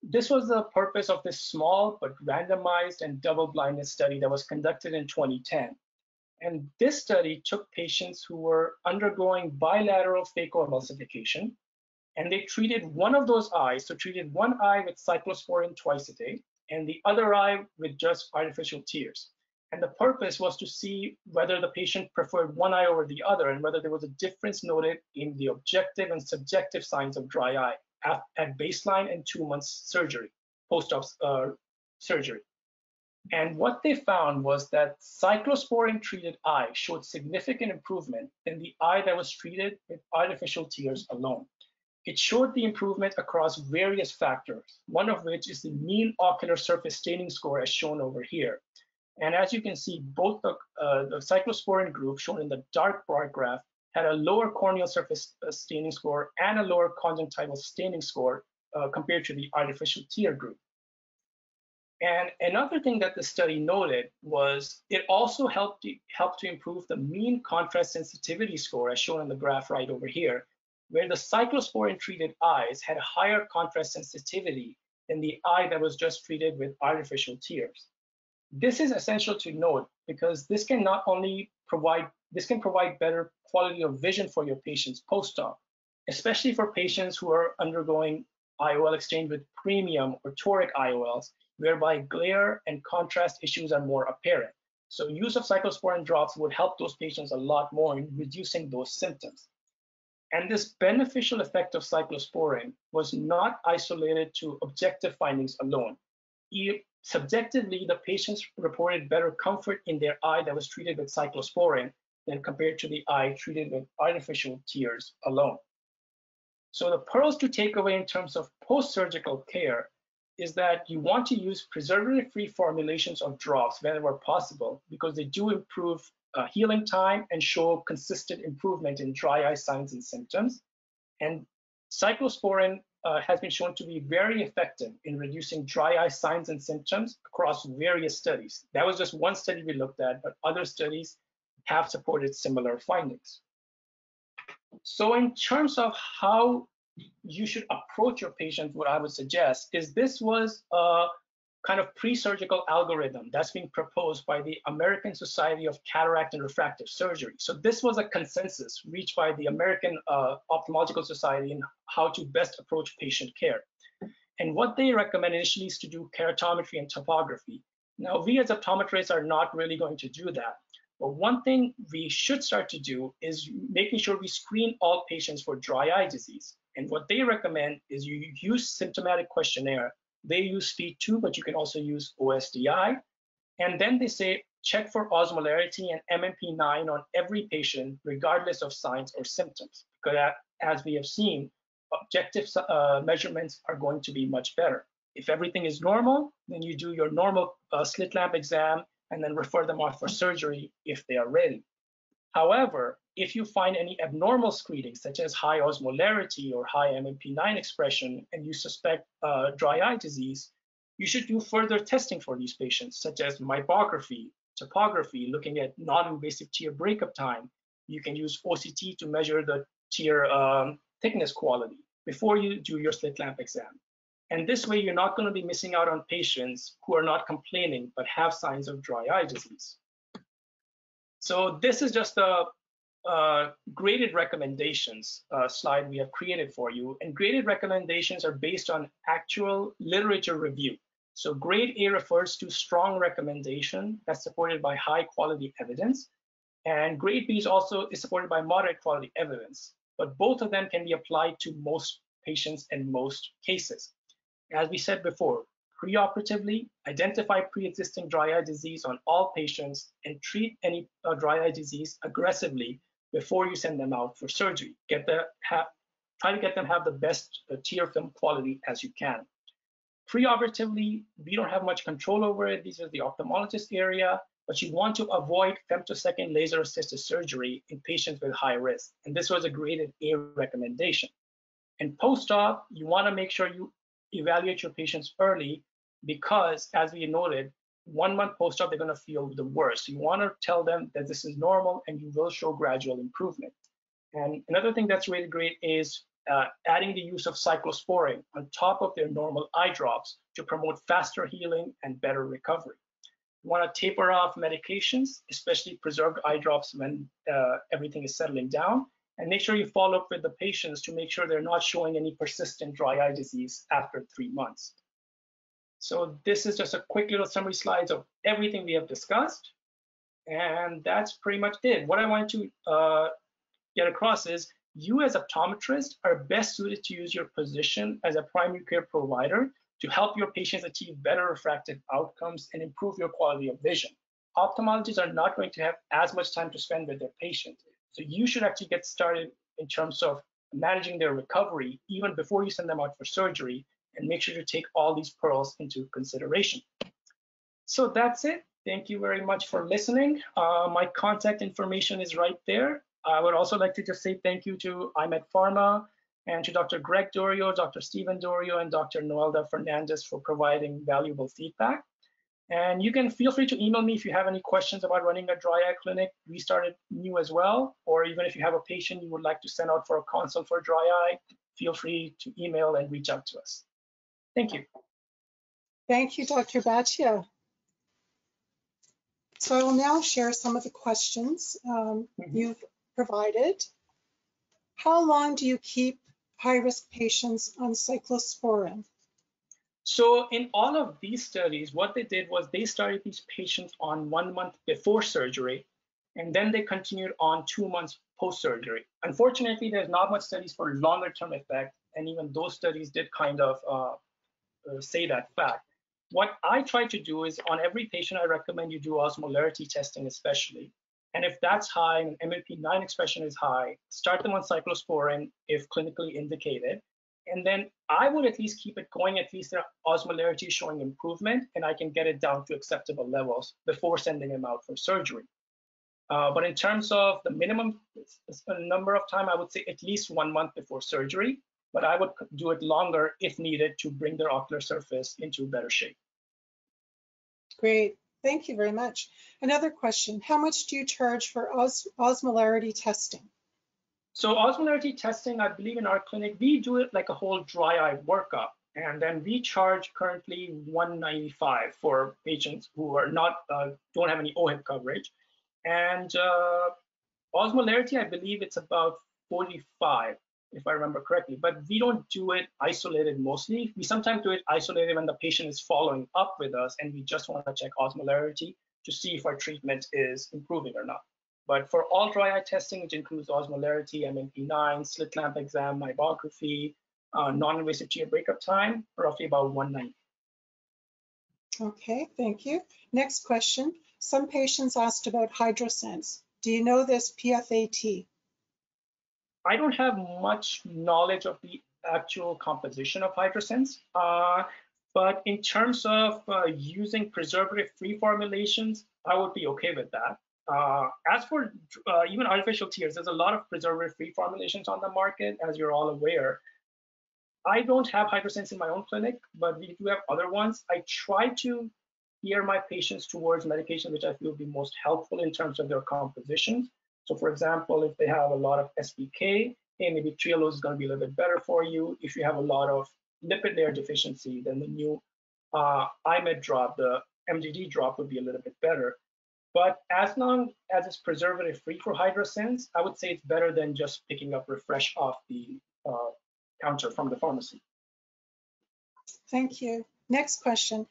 This was the purpose of this small but randomized and double-blinded study that was conducted in 2010. And this study took patients who were undergoing bilateral phacoemulsification, and they treated one of those eyes, so treated one eye with cyclosporin twice a day, and the other eye with just artificial tears. And the purpose was to see whether the patient preferred one eye over the other and whether there was a difference noted in the objective and subjective signs of dry eye at, at baseline and two months surgery, post-op uh, surgery. And what they found was that cyclosporin treated eye showed significant improvement in the eye that was treated with artificial tears alone. It showed the improvement across various factors, one of which is the mean ocular surface staining score as shown over here. And as you can see, both the, uh, the cyclosporin group shown in the dark bar graph had a lower corneal surface uh, staining score and a lower conjunctival staining score uh, compared to the artificial tear group. And another thing that the study noted was it also helped, helped to improve the mean contrast sensitivity score as shown in the graph right over here, where the cyclosporin treated eyes had higher contrast sensitivity than the eye that was just treated with artificial tears. This is essential to note because this can not only provide, this can provide better quality of vision for your patients post-op, especially for patients who are undergoing IOL exchange with premium or toric IOLs, whereby glare and contrast issues are more apparent. So use of cyclosporin drops would help those patients a lot more in reducing those symptoms. And this beneficial effect of cyclosporin was not isolated to objective findings alone subjectively, the patients reported better comfort in their eye that was treated with cyclosporin than compared to the eye treated with artificial tears alone. So the pearls to take away in terms of post-surgical care is that you want to use preservative-free formulations of drops whenever possible because they do improve uh, healing time and show consistent improvement in dry eye signs and symptoms. And cyclosporin uh, has been shown to be very effective in reducing dry eye signs and symptoms across various studies. That was just one study we looked at, but other studies have supported similar findings. So in terms of how you should approach your patient, what I would suggest is this was a kind of pre-surgical algorithm that's being proposed by the American Society of Cataract and Refractive Surgery. So this was a consensus reached by the American uh, Ophthalmological Society in how to best approach patient care. And what they recommend initially is to do keratometry and topography. Now, we as optometrists are not really going to do that. But one thing we should start to do is making sure we screen all patients for dry eye disease. And what they recommend is you use symptomatic questionnaire they use speed 2, but you can also use OSDI. And then they say check for osmolarity and MMP9 on every patient, regardless of signs or symptoms. Because as we have seen, objective uh, measurements are going to be much better. If everything is normal, then you do your normal uh, slit lamp exam and then refer them off for surgery if they are ready. However, if you find any abnormal screening, such as high osmolarity or high MMP9 expression, and you suspect uh, dry eye disease, you should do further testing for these patients, such as meibography, topography, looking at non-invasive tear breakup time. You can use OCT to measure the tear um, thickness quality before you do your slit lamp exam. And this way, you're not going to be missing out on patients who are not complaining but have signs of dry eye disease. So this is just a uh, graded recommendations uh, slide we have created for you. And graded recommendations are based on actual literature review. So grade A refers to strong recommendation that's supported by high quality evidence. And grade B is also is supported by moderate quality evidence. But both of them can be applied to most patients and most cases. As we said before, preoperatively, identify pre-existing dry eye disease on all patients and treat any uh, dry eye disease aggressively before you send them out for surgery. Get the have, try to get them have the best uh, tear film quality as you can. Preoperatively, we don't have much control over it. These are the ophthalmologist area, but you want to avoid femtosecond laser assisted surgery in patients with high risk. And this was a graded A recommendation. And post-op, you want to make sure you evaluate your patients early because, as we noted, one month post-op, they're going to feel the worst. You want to tell them that this is normal and you will show gradual improvement. And another thing that's really great is uh, adding the use of cyclosporin on top of their normal eye drops to promote faster healing and better recovery. You want to taper off medications, especially preserved eye drops when uh, everything is settling down, and make sure you follow up with the patients to make sure they're not showing any persistent dry eye disease after three months. So this is just a quick little summary slides of everything we have discussed. And that's pretty much it. What I wanted to uh, get across is you as optometrists are best suited to use your position as a primary care provider to help your patients achieve better refractive outcomes and improve your quality of vision. Ophthalmologists are not going to have as much time to spend with their patients. So you should actually get started in terms of managing their recovery even before you send them out for surgery and make sure to take all these pearls into consideration. So that's it. Thank you very much for listening. Uh, my contact information is right there. I would also like to just say thank you to I-MED Pharma and to Dr. Greg Dorio, Dr. Stephen Dorio, and Dr. Noelda Fernandez for providing valuable feedback. And you can feel free to email me if you have any questions about running a dry eye clinic. We started new as well, or even if you have a patient you would like to send out for a consult for dry eye, feel free to email and reach out to us. Thank you. Thank you, Dr. Bhatia. So I will now share some of the questions um, Mhm. you've provided. How long do you keep high-risk patients on cyclosporin? So in all of these studies, what they did was they started these patients on one month before surgery, and then they continued on two months post-surgery. Unfortunately, there's not much studies for longer-term effect, and even those studies did kind of uh, say that fact. What I try to do is on every patient, I recommend you do osmolarity testing, especially. And if that's high and MMP9 expression is high, start them on cyclosporin if clinically indicated. And then I would at least keep it going, at least their osmolarity is showing improvement, and I can get it down to acceptable levels before sending them out for surgery. Uh, but in terms of the minimum number of time, I would say at least one month before surgery, but I would do it longer if needed to bring their ocular surface into better shape. Great, thank you very much. Another question, how much do you charge for os osmolarity testing? So osmolarity testing, I believe in our clinic, we do it like a whole dry eye workup. And then we charge currently 195 for patients who are not, uh, don't have any OHIP coverage. And uh, osmolarity, I believe it's about 45, if I remember correctly, but we don't do it isolated mostly. We sometimes do it isolated when the patient is following up with us and we just want to check osmolarity to see if our treatment is improving or not. But for all dry eye testing, which includes osmolarity, MMP9, slit lamp exam, meibography, uh, non-invasive tear breakup time, roughly about 190. Okay, thank you. Next question. Some patients asked about Hydrasense. Do you know this PFAT? I don't have much knowledge of the actual composition of Hydrasense, uh, but in terms of uh, using preservative-free formulations, I would be okay with that. Uh, as for uh, even artificial tears, there's a lot of preservative-free formulations on the market, as you're all aware. I don't have Hydrasense in my own clinic, but we do have other ones. I try to steer my patients towards medication which I feel would be most helpful in terms of their compositions. So for example, if they have a lot of SPK, hey, maybe trehalose is going to be a little bit better for you. If you have a lot of lipid layer deficiency, then the new uh, I-MED drop, the MGD drop would be a little bit better. But as long as it's preservative free for Hydrasense, I would say it's better than just picking up refresh off the uh, counter from the pharmacy. Thank you. Next question.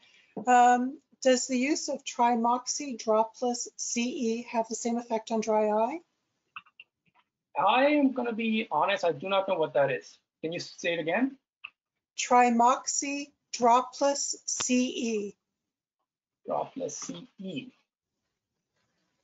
Um, does the use of Tri-Moxi dropless CE have the same effect on dry eye? I am going to be honest, I do not know what that is. Can you say it again? Tri-Moxi dropless CE. Dropless CE.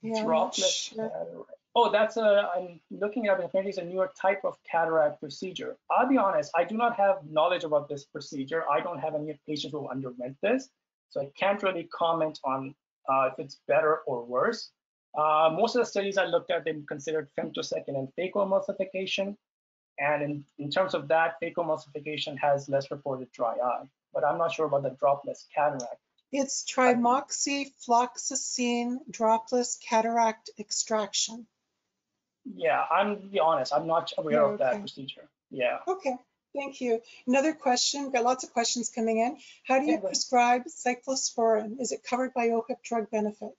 Yeah, Dropless. sure. cataract. Oh, that's a, I'm looking at it, apparently it's a newer type of cataract procedure. I'll be honest, I do not have knowledge about this procedure. I don't have any patients who underwent this. So I can't really comment on uh, if it's better or worse. Uh, most of the studies I looked at, they considered femtosecond and phacoemulsification. And in, in terms of that, phacoemulsification has less reported dry eye. But I'm not sure about the dropless cataract. It's trimoxyfloxacin dropless cataract extraction. Yeah, I'm be honest, I'm not aware Yeah, of that okay. procedure. Yeah. Okay, thank you. Another question, We've got lots of questions coming in. How do you prescribe cyclosporin? Is it covered by OHIP drug benefit?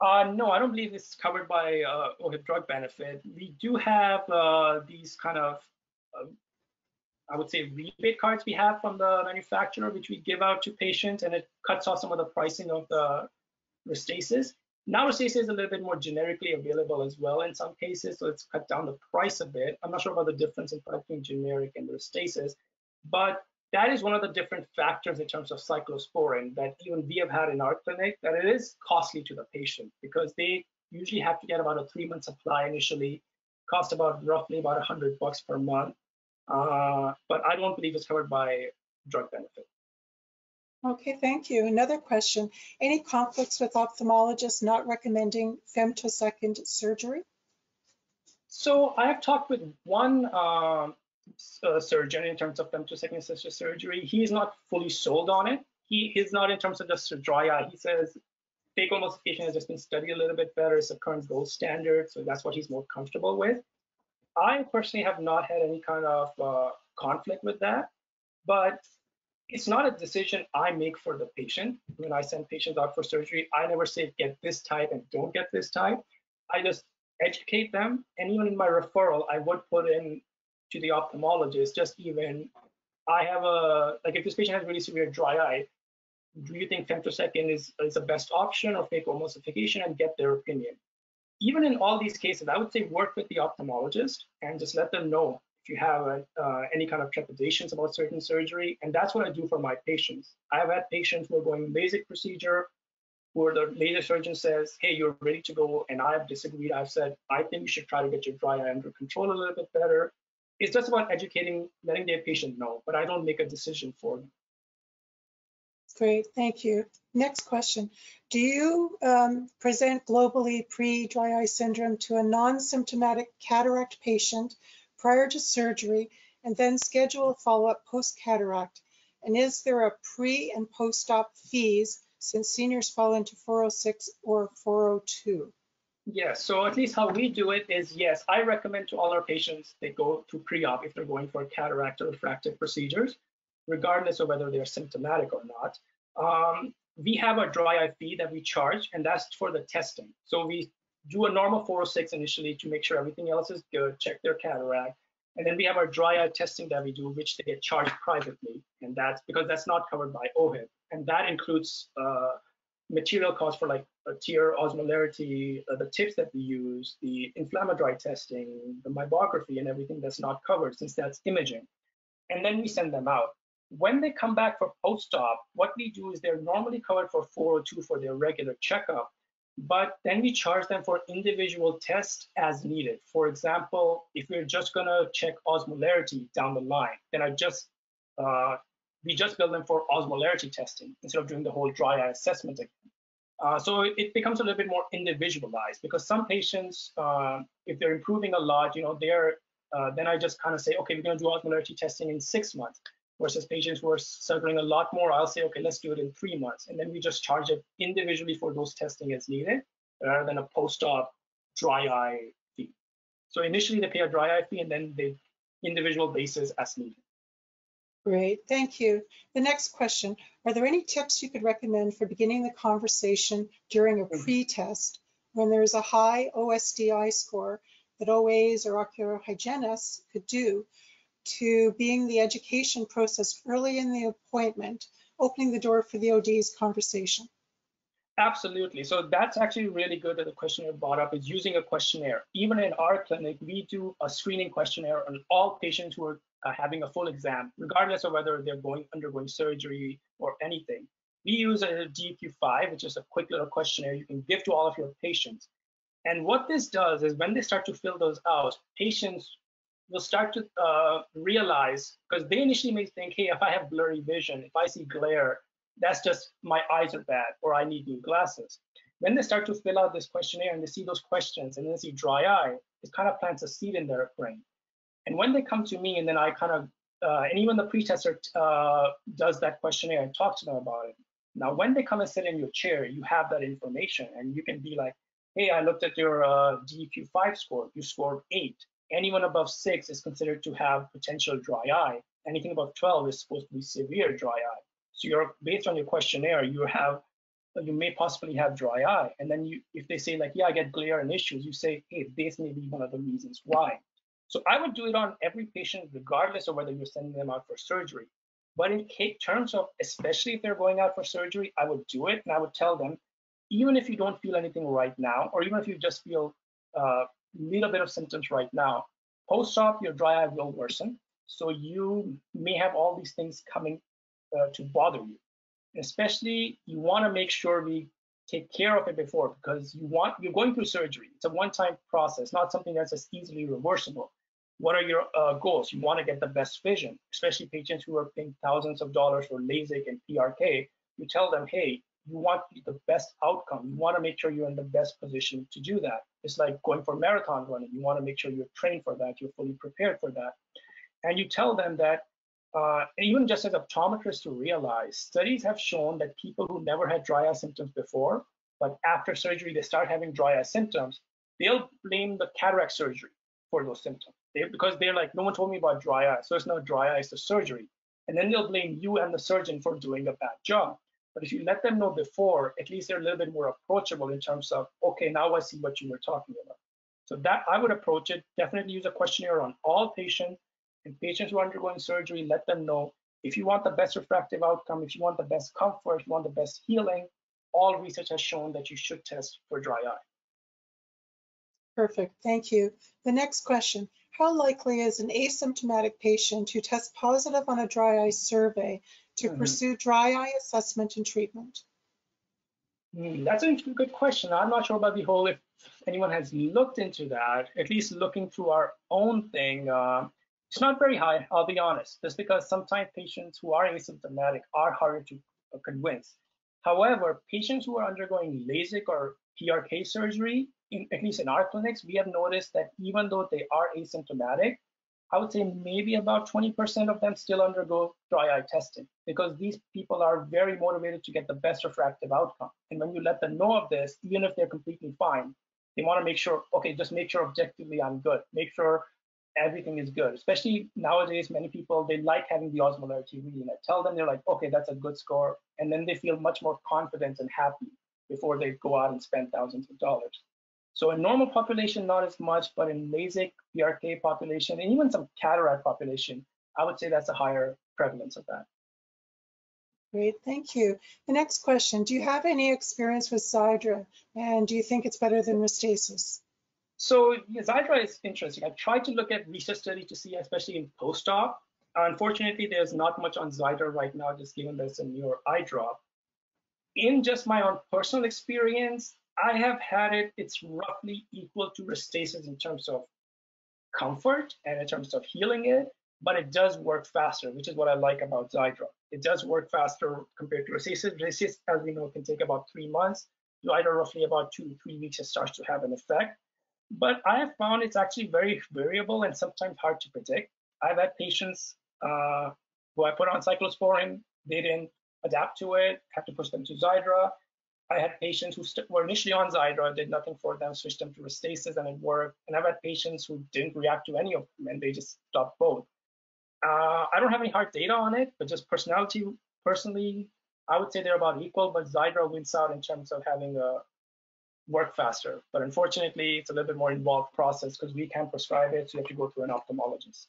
Uh, no, I don't believe it's covered by uh, OHIP drug benefit. We do have uh, these kind of, uh, I would say, rebate cards we have from the manufacturer, which we give out to patients, and it cuts off some of the pricing of the Restasis. Now Restasis is a little bit more generically available as well in some cases, so it's cut down the price a bit. I'm not sure about the difference in price between generic and Restasis, but that is one of the different factors in terms of cyclosporin that even we have had in our clinic that it is costly to the patient because they usually have to get about a three month supply initially cost about roughly about 100 bucks per month uh, but i don't believe it's covered by drug benefit Okay, thank you. Another question. Any conflicts with ophthalmologists not recommending femtosecond surgery? so i have talked with one s- uh, surgeon in terms of femtosecond surgery He is not fully sold on it he is not in terms of just dry eye. He says phaco emulsification has just been studied a little bit better. It's the current gold standard, so that's what he's more comfortable with. I personally have not had any kind of uh, conflict with that, but it's not a decision I make for the patient. When I send patients out for surgery, I never say get this type and don't get this type. I just educate them, and even in my referral, I would put in to the ophthalmologist just even I have a like if this patient has really severe dry eye, do you think femtosecond is is the best option or phaco emulsification and get their opinion? Even in all these cases, I would say work with the ophthalmologist and just let them know if you have uh, any kind of trepidations about certain surgery. And that's what I do for my patients. I've had patients who are going LASIK procedure where the laser surgeon says, hey, you're ready to go. And I've disagreed. I've said, I think you should try to get your dry eye under control a little bit better. It's just about educating, letting their patient know, but I don't make a decision for them. Great, thank you. Next question. Do you um, present globally pre-dry eye syndrome to a non-symptomatic cataract patient prior to surgery and then schedule a follow-up post-cataract? And is there a pre and post-op fees since seniors fall into 406 or 402? Yes, so at least how we do it is yes, I recommend to all our patients they go to pre-op if they're going for cataract or refractive procedures regardless of whether they're symptomatic or not. Um, we have a dry eye fee that we charge, and that's for the testing. So we do a normal 406 initially to make sure everything else is good, check their cataract. And then we have our dry eye testing that we do, which they get charged privately. And that's because that's not covered by OHIP. And that includes uh, material costs for like a tear osmolarity, uh, the tips that we use, the inflammatory testing, the meibography, and everything that's not covered since that's imaging. And then we send them out. When they come back for post-op, what we do is they're normally covered for 402 for their regular checkup, but then we charge them for individual tests as needed. For example, if we're just gonna check osmolarity down the line, then I just uh, we just bill them for osmolarity testing instead of doing the whole dry eye assessment again. Uh, so it becomes a little bit more individualized because some patients, uh, if they're improving a lot, you know, they're uh, then I just kind of say, okay, we're going to do osmolarity testing in six months versus patients who are suffering a lot more, I'll say, okay, let's do it in three months. And then we just charge it individually for those testing as needed rather than a post-op dry eye fee. So initially they pay a dry eye fee and then the individual basis as needed. Great, thank you. The next question, are there any tips you could recommend for beginning the conversation during a Mm-hmm. pre-test when there is a high OSDI score that OAs or ocular hygienists could do to being the education process early in the appointment, opening the door for the OD's conversation? Absolutely. So that's actually really good that the question you brought up is using a questionnaire. Even in our clinic, we do a screening questionnaire on all patients who are uh, having a full exam, regardless of whether they're going undergoing surgery or anything. We use a DEQ5, which is a quick little questionnaire you can give to all of your patients. And what this does is when they start to fill those out, patients will start to uh, realize, because they initially may think, hey, if I have blurry vision, if I see glare, that's just my eyes are bad or I need new glasses. When they start to fill out this questionnaire and they see those questions and then see dry eye, it kind of plants a seed in their brain. And when they come to me and then I kind of, uh, and even the pre-tester uh, does that questionnaire and talks to them about it. Now, when they come and sit in your chair, you have that information and you can be like, hey, I looked at your uh, DEQ5 score, you scored eight. Anyone above six is considered to have potential dry eye. Anything above 12 is supposed to be severe dry eye. So you're based on your questionnaire, you have you may possibly have dry eye. And then you if they say like, yeah, I get glare and issues, you say, hey, this may be one of the reasons why. So I would do it on every patient, regardless of whether you're sending them out for surgery. But in terms of, especially if they're going out for surgery, I would do it and I would tell them, even if you don't feel anything right now, or even if you just feel uh, little bit of symptoms right now, post-op, your dry eye will worsen. So you may have all these things coming uh, to bother you. Especially, you want to make sure we take care of it before because you want you're going through surgery. It's a one-time process, not something that's as easily reversible. What are your uh, goals? You want to get the best vision, especially patients who are paying thousands of dollars for LASIK and PRK. You tell them, hey, you want the best outcome. You want to make sure you're in the best position to do that. It's like going for marathon running. You want to make sure you're trained for that, you're fully prepared for that. And you tell them that uh, even just as optometrists to realize, studies have shown that people who never had dry eye symptoms before, but after surgery they start having dry eye symptoms, they'll blame the cataract surgery for those symptoms. They, because they're like, no one told me about dry eye, so it's not dry eye, it's the surgery. And then they'll blame you and the surgeon for doing a bad job. But if you let them know before, at least they're a little bit more approachable in terms of, okay, now I see what you were talking about. So that I would approach it, definitely use a questionnaire on all patients and patients who are undergoing surgery, let them know if you want the best refractive outcome, if you want the best comfort, if you want the best healing, all research has shown that you should test for dry eye. Perfect, thank you. The next question, how likely is an asymptomatic patient who tests positive on a dry eye survey to Mhm. pursue dry eye assessment and treatment? Hmm, that's a good question. I'm not sure about the whole, if anyone has looked into that, at least looking through our own thing. Uh, it's not very high, I'll be honest, just because sometimes patients who are asymptomatic are harder to uh, convince. However, patients who are undergoing LASIK or PRK surgery, in, at least in our clinics, we have noticed that even though they are asymptomatic, I would say maybe about 20% of them still undergo dry eye testing because these people are very motivated to get the best refractive outcome. And when you let them know of this, even if they're completely fine, they want to make sure, okay, just make sure objectively I'm good. Make sure everything is good. Especially nowadays, many people, they like having the osmolarity reading. I tell them, they're like, okay, that's a good score. And then they feel much more confident and happy before they go out and spend thousands of dollars. So in normal population, not as much, but in LASIK, PRK population, and even some cataract population, I would say that's a higher prevalence of that. Great, thank you. The next question, do you have any experience with Xiidra and do you think it's better than Restasis? So yeah, Xiidra is interesting. I've tried to look at research study to see, especially in post-op. Unfortunately, there's not much on Xiidra right now, just given there's a newer eye drop. In just my own personal experience, I have had it, it's roughly equal to Restasis in terms of comfort and in terms of healing it, but it does work faster, which is what I like about Xiidra. It does work faster compared to Restasis. Restasis, as we know, can take about three months. Xiidra, roughly about two three weeks, it starts to have an effect. But I have found it's actually very variable and sometimes hard to predict. I've had patients uh, who I put on cyclosporin, they didn't adapt to it, have to push them to Xiidra. I had patients who were initially on Xiidra, did nothing for them, switched them to Restasis and it worked. And I've had patients who didn't react to any of them and they just stopped both. Uh, I don't have any hard data on it, but just personality, personally, I would say they're about equal, but Xiidra wins out in terms of having a work faster. But unfortunately, it's a little bit more involved process because we can't prescribe it, so you have to go through an ophthalmologist.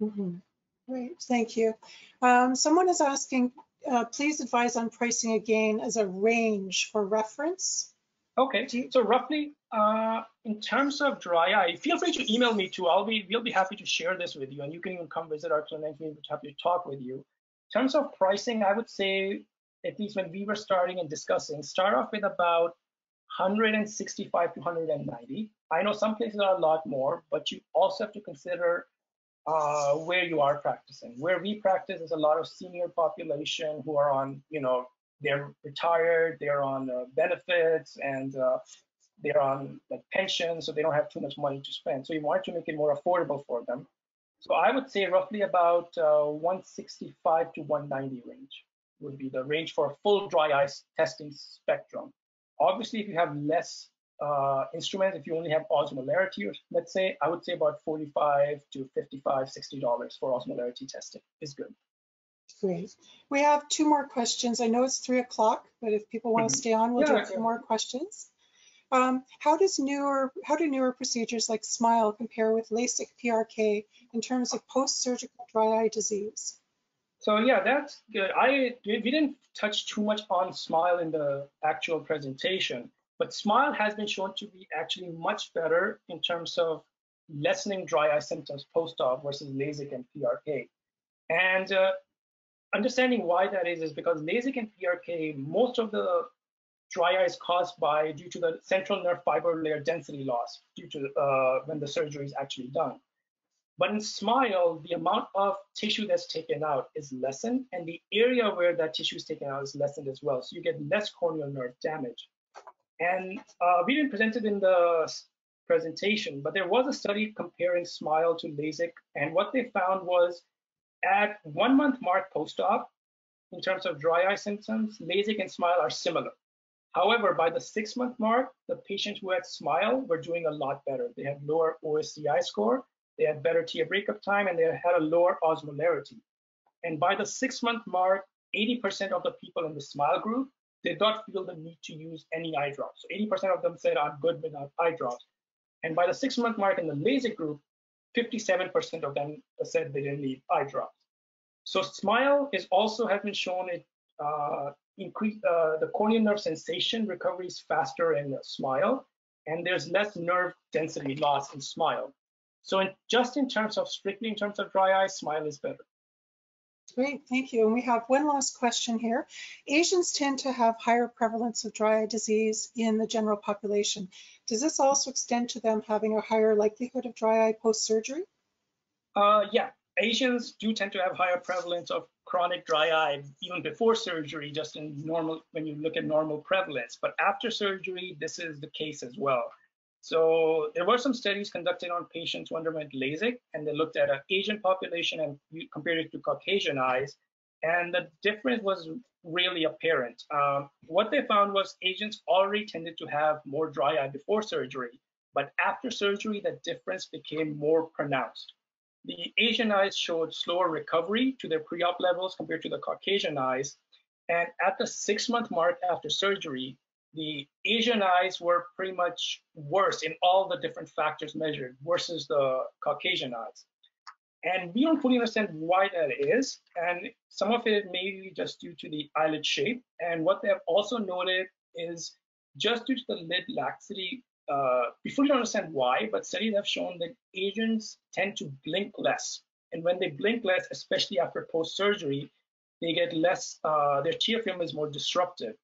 Mm -hmm. Great, thank you. Um, someone is asking, uh, please advise on pricing again as a range for reference. Okay, so roughly, uh, in terms of dry eye, feel free to email me too. I'll be, we'll be happy to share this with you, and you can even come visit our clinic. We'll be happy to talk with you. In terms of pricing, I would say, at least when we were starting and discussing, start off with about 165 to 190. I know some places are a lot more, but you also have to consider uh, where you are practicing. Where we practice is a lot of senior population who are on, you know, they're retired, they're on uh, benefits, and uh, they're on like pensions, so they don't have too much money to spend. So you want to make it more affordable for them. So I would say roughly about uh, 165 to 190 range would be the range for a full dry ice testing spectrum. Obviously, if you have less uh, instruments, if you only have osmolarity, let's say, I would say about 45 to 55, 60 dollars for osmolarity testing is good. Great. We have two more questions. I know it's three o'clock, but if people want to Mhm. stay on, we'll Yeah, do a few yeah. more questions. Um, how does newer how do newer procedures like SMILE compare with LASIK PRK in terms of post-surgical dry eye disease? So yeah, that's good. I we didn't touch too much on Smile in the actual presentation, but Smile has been shown to be actually much better in terms of lessening dry eye symptoms post-op versus LASIK and PRK. And uh, understanding why that is is because LASIK and PRK, most of the dry eye is caused by due to the central nerve fiber layer density loss due to uh, when the surgery is actually done. But in SMILE, the amount of tissue that's taken out is lessened, and the area where that tissue is taken out is lessened as well. So you get less corneal nerve damage. And uh, we didn't present it in the presentation, but there was a study comparing SMILE to LASIK, and what they found was At one month mark post-op, in terms of dry eye symptoms, LASIK and SMILE are similar. However, by the six month mark, the patients who had SMILE were doing a lot better. They had lower OSDI score, they had better tear breakup time, and they had a lower osmolarity. And by the six month mark, 80% of the people in the SMILE group did not feel the need to use any eye drops. So 80% of them said, I'm good without eye drops. And by the six month mark in the LASIK group, 57% of them said they didn't need eye drops. So SMILE is also has been shown it uh, increase uh, the corneal nerve sensation recovery is faster in SMILE, and there's less nerve density loss in SMILE. So in, just in terms of strictly in terms of dry eye, SMILE is better. Great, thank you. And we have one last question here. Asians tend to have higher prevalence of dry eye disease in the general population. Does this also extend to them having a higher likelihood of dry eye post-surgery? Uh, yeah, Asians do tend to have higher prevalence of chronic dry eye even before surgery, just in normal, when you look at normal prevalence. But after surgery, this is the case as well. So there were some studies conducted on patients who underwent LASIK, and they looked at an Asian population and compared it to Caucasian eyes, and the difference was really apparent. Um, what they found was Asians already tended to have more dry eye before surgery, but after surgery, the difference became more pronounced. The Asian eyes showed slower recovery to their pre-op levels compared to the Caucasian eyes. And at the six month mark after surgery, the Asian eyes were pretty much worse in all the different factors measured versus the Caucasian eyes. And we don't fully understand why that is. And some of it may be just due to the eyelid shape. And what they have also noted is just due to the lid laxity uh, we fully understand why, but studies have shown that Asians tend to blink less. And when they blink less, especially after post-surgery, they get less, uh, their tear film is more disrupted,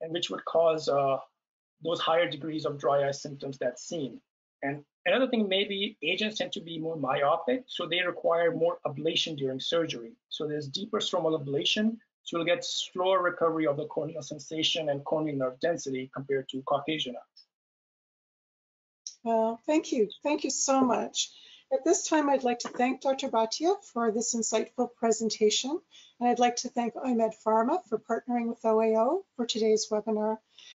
and which would cause uh, those higher degrees of dry eye symptoms that's seen. And another thing, maybe Asians tend to be more myopic, so they require more ablation during surgery. So there's deeper stromal ablation, so you'll get slower recovery of the corneal sensation and corneal nerve density compared to Caucasian eyes. Well, thank you. Thank you so much. At this time, I'd like to thank Dr. Bhatia for this insightful presentation, and I'd like to thank I-MED Pharma for partnering with OAO for today's webinar.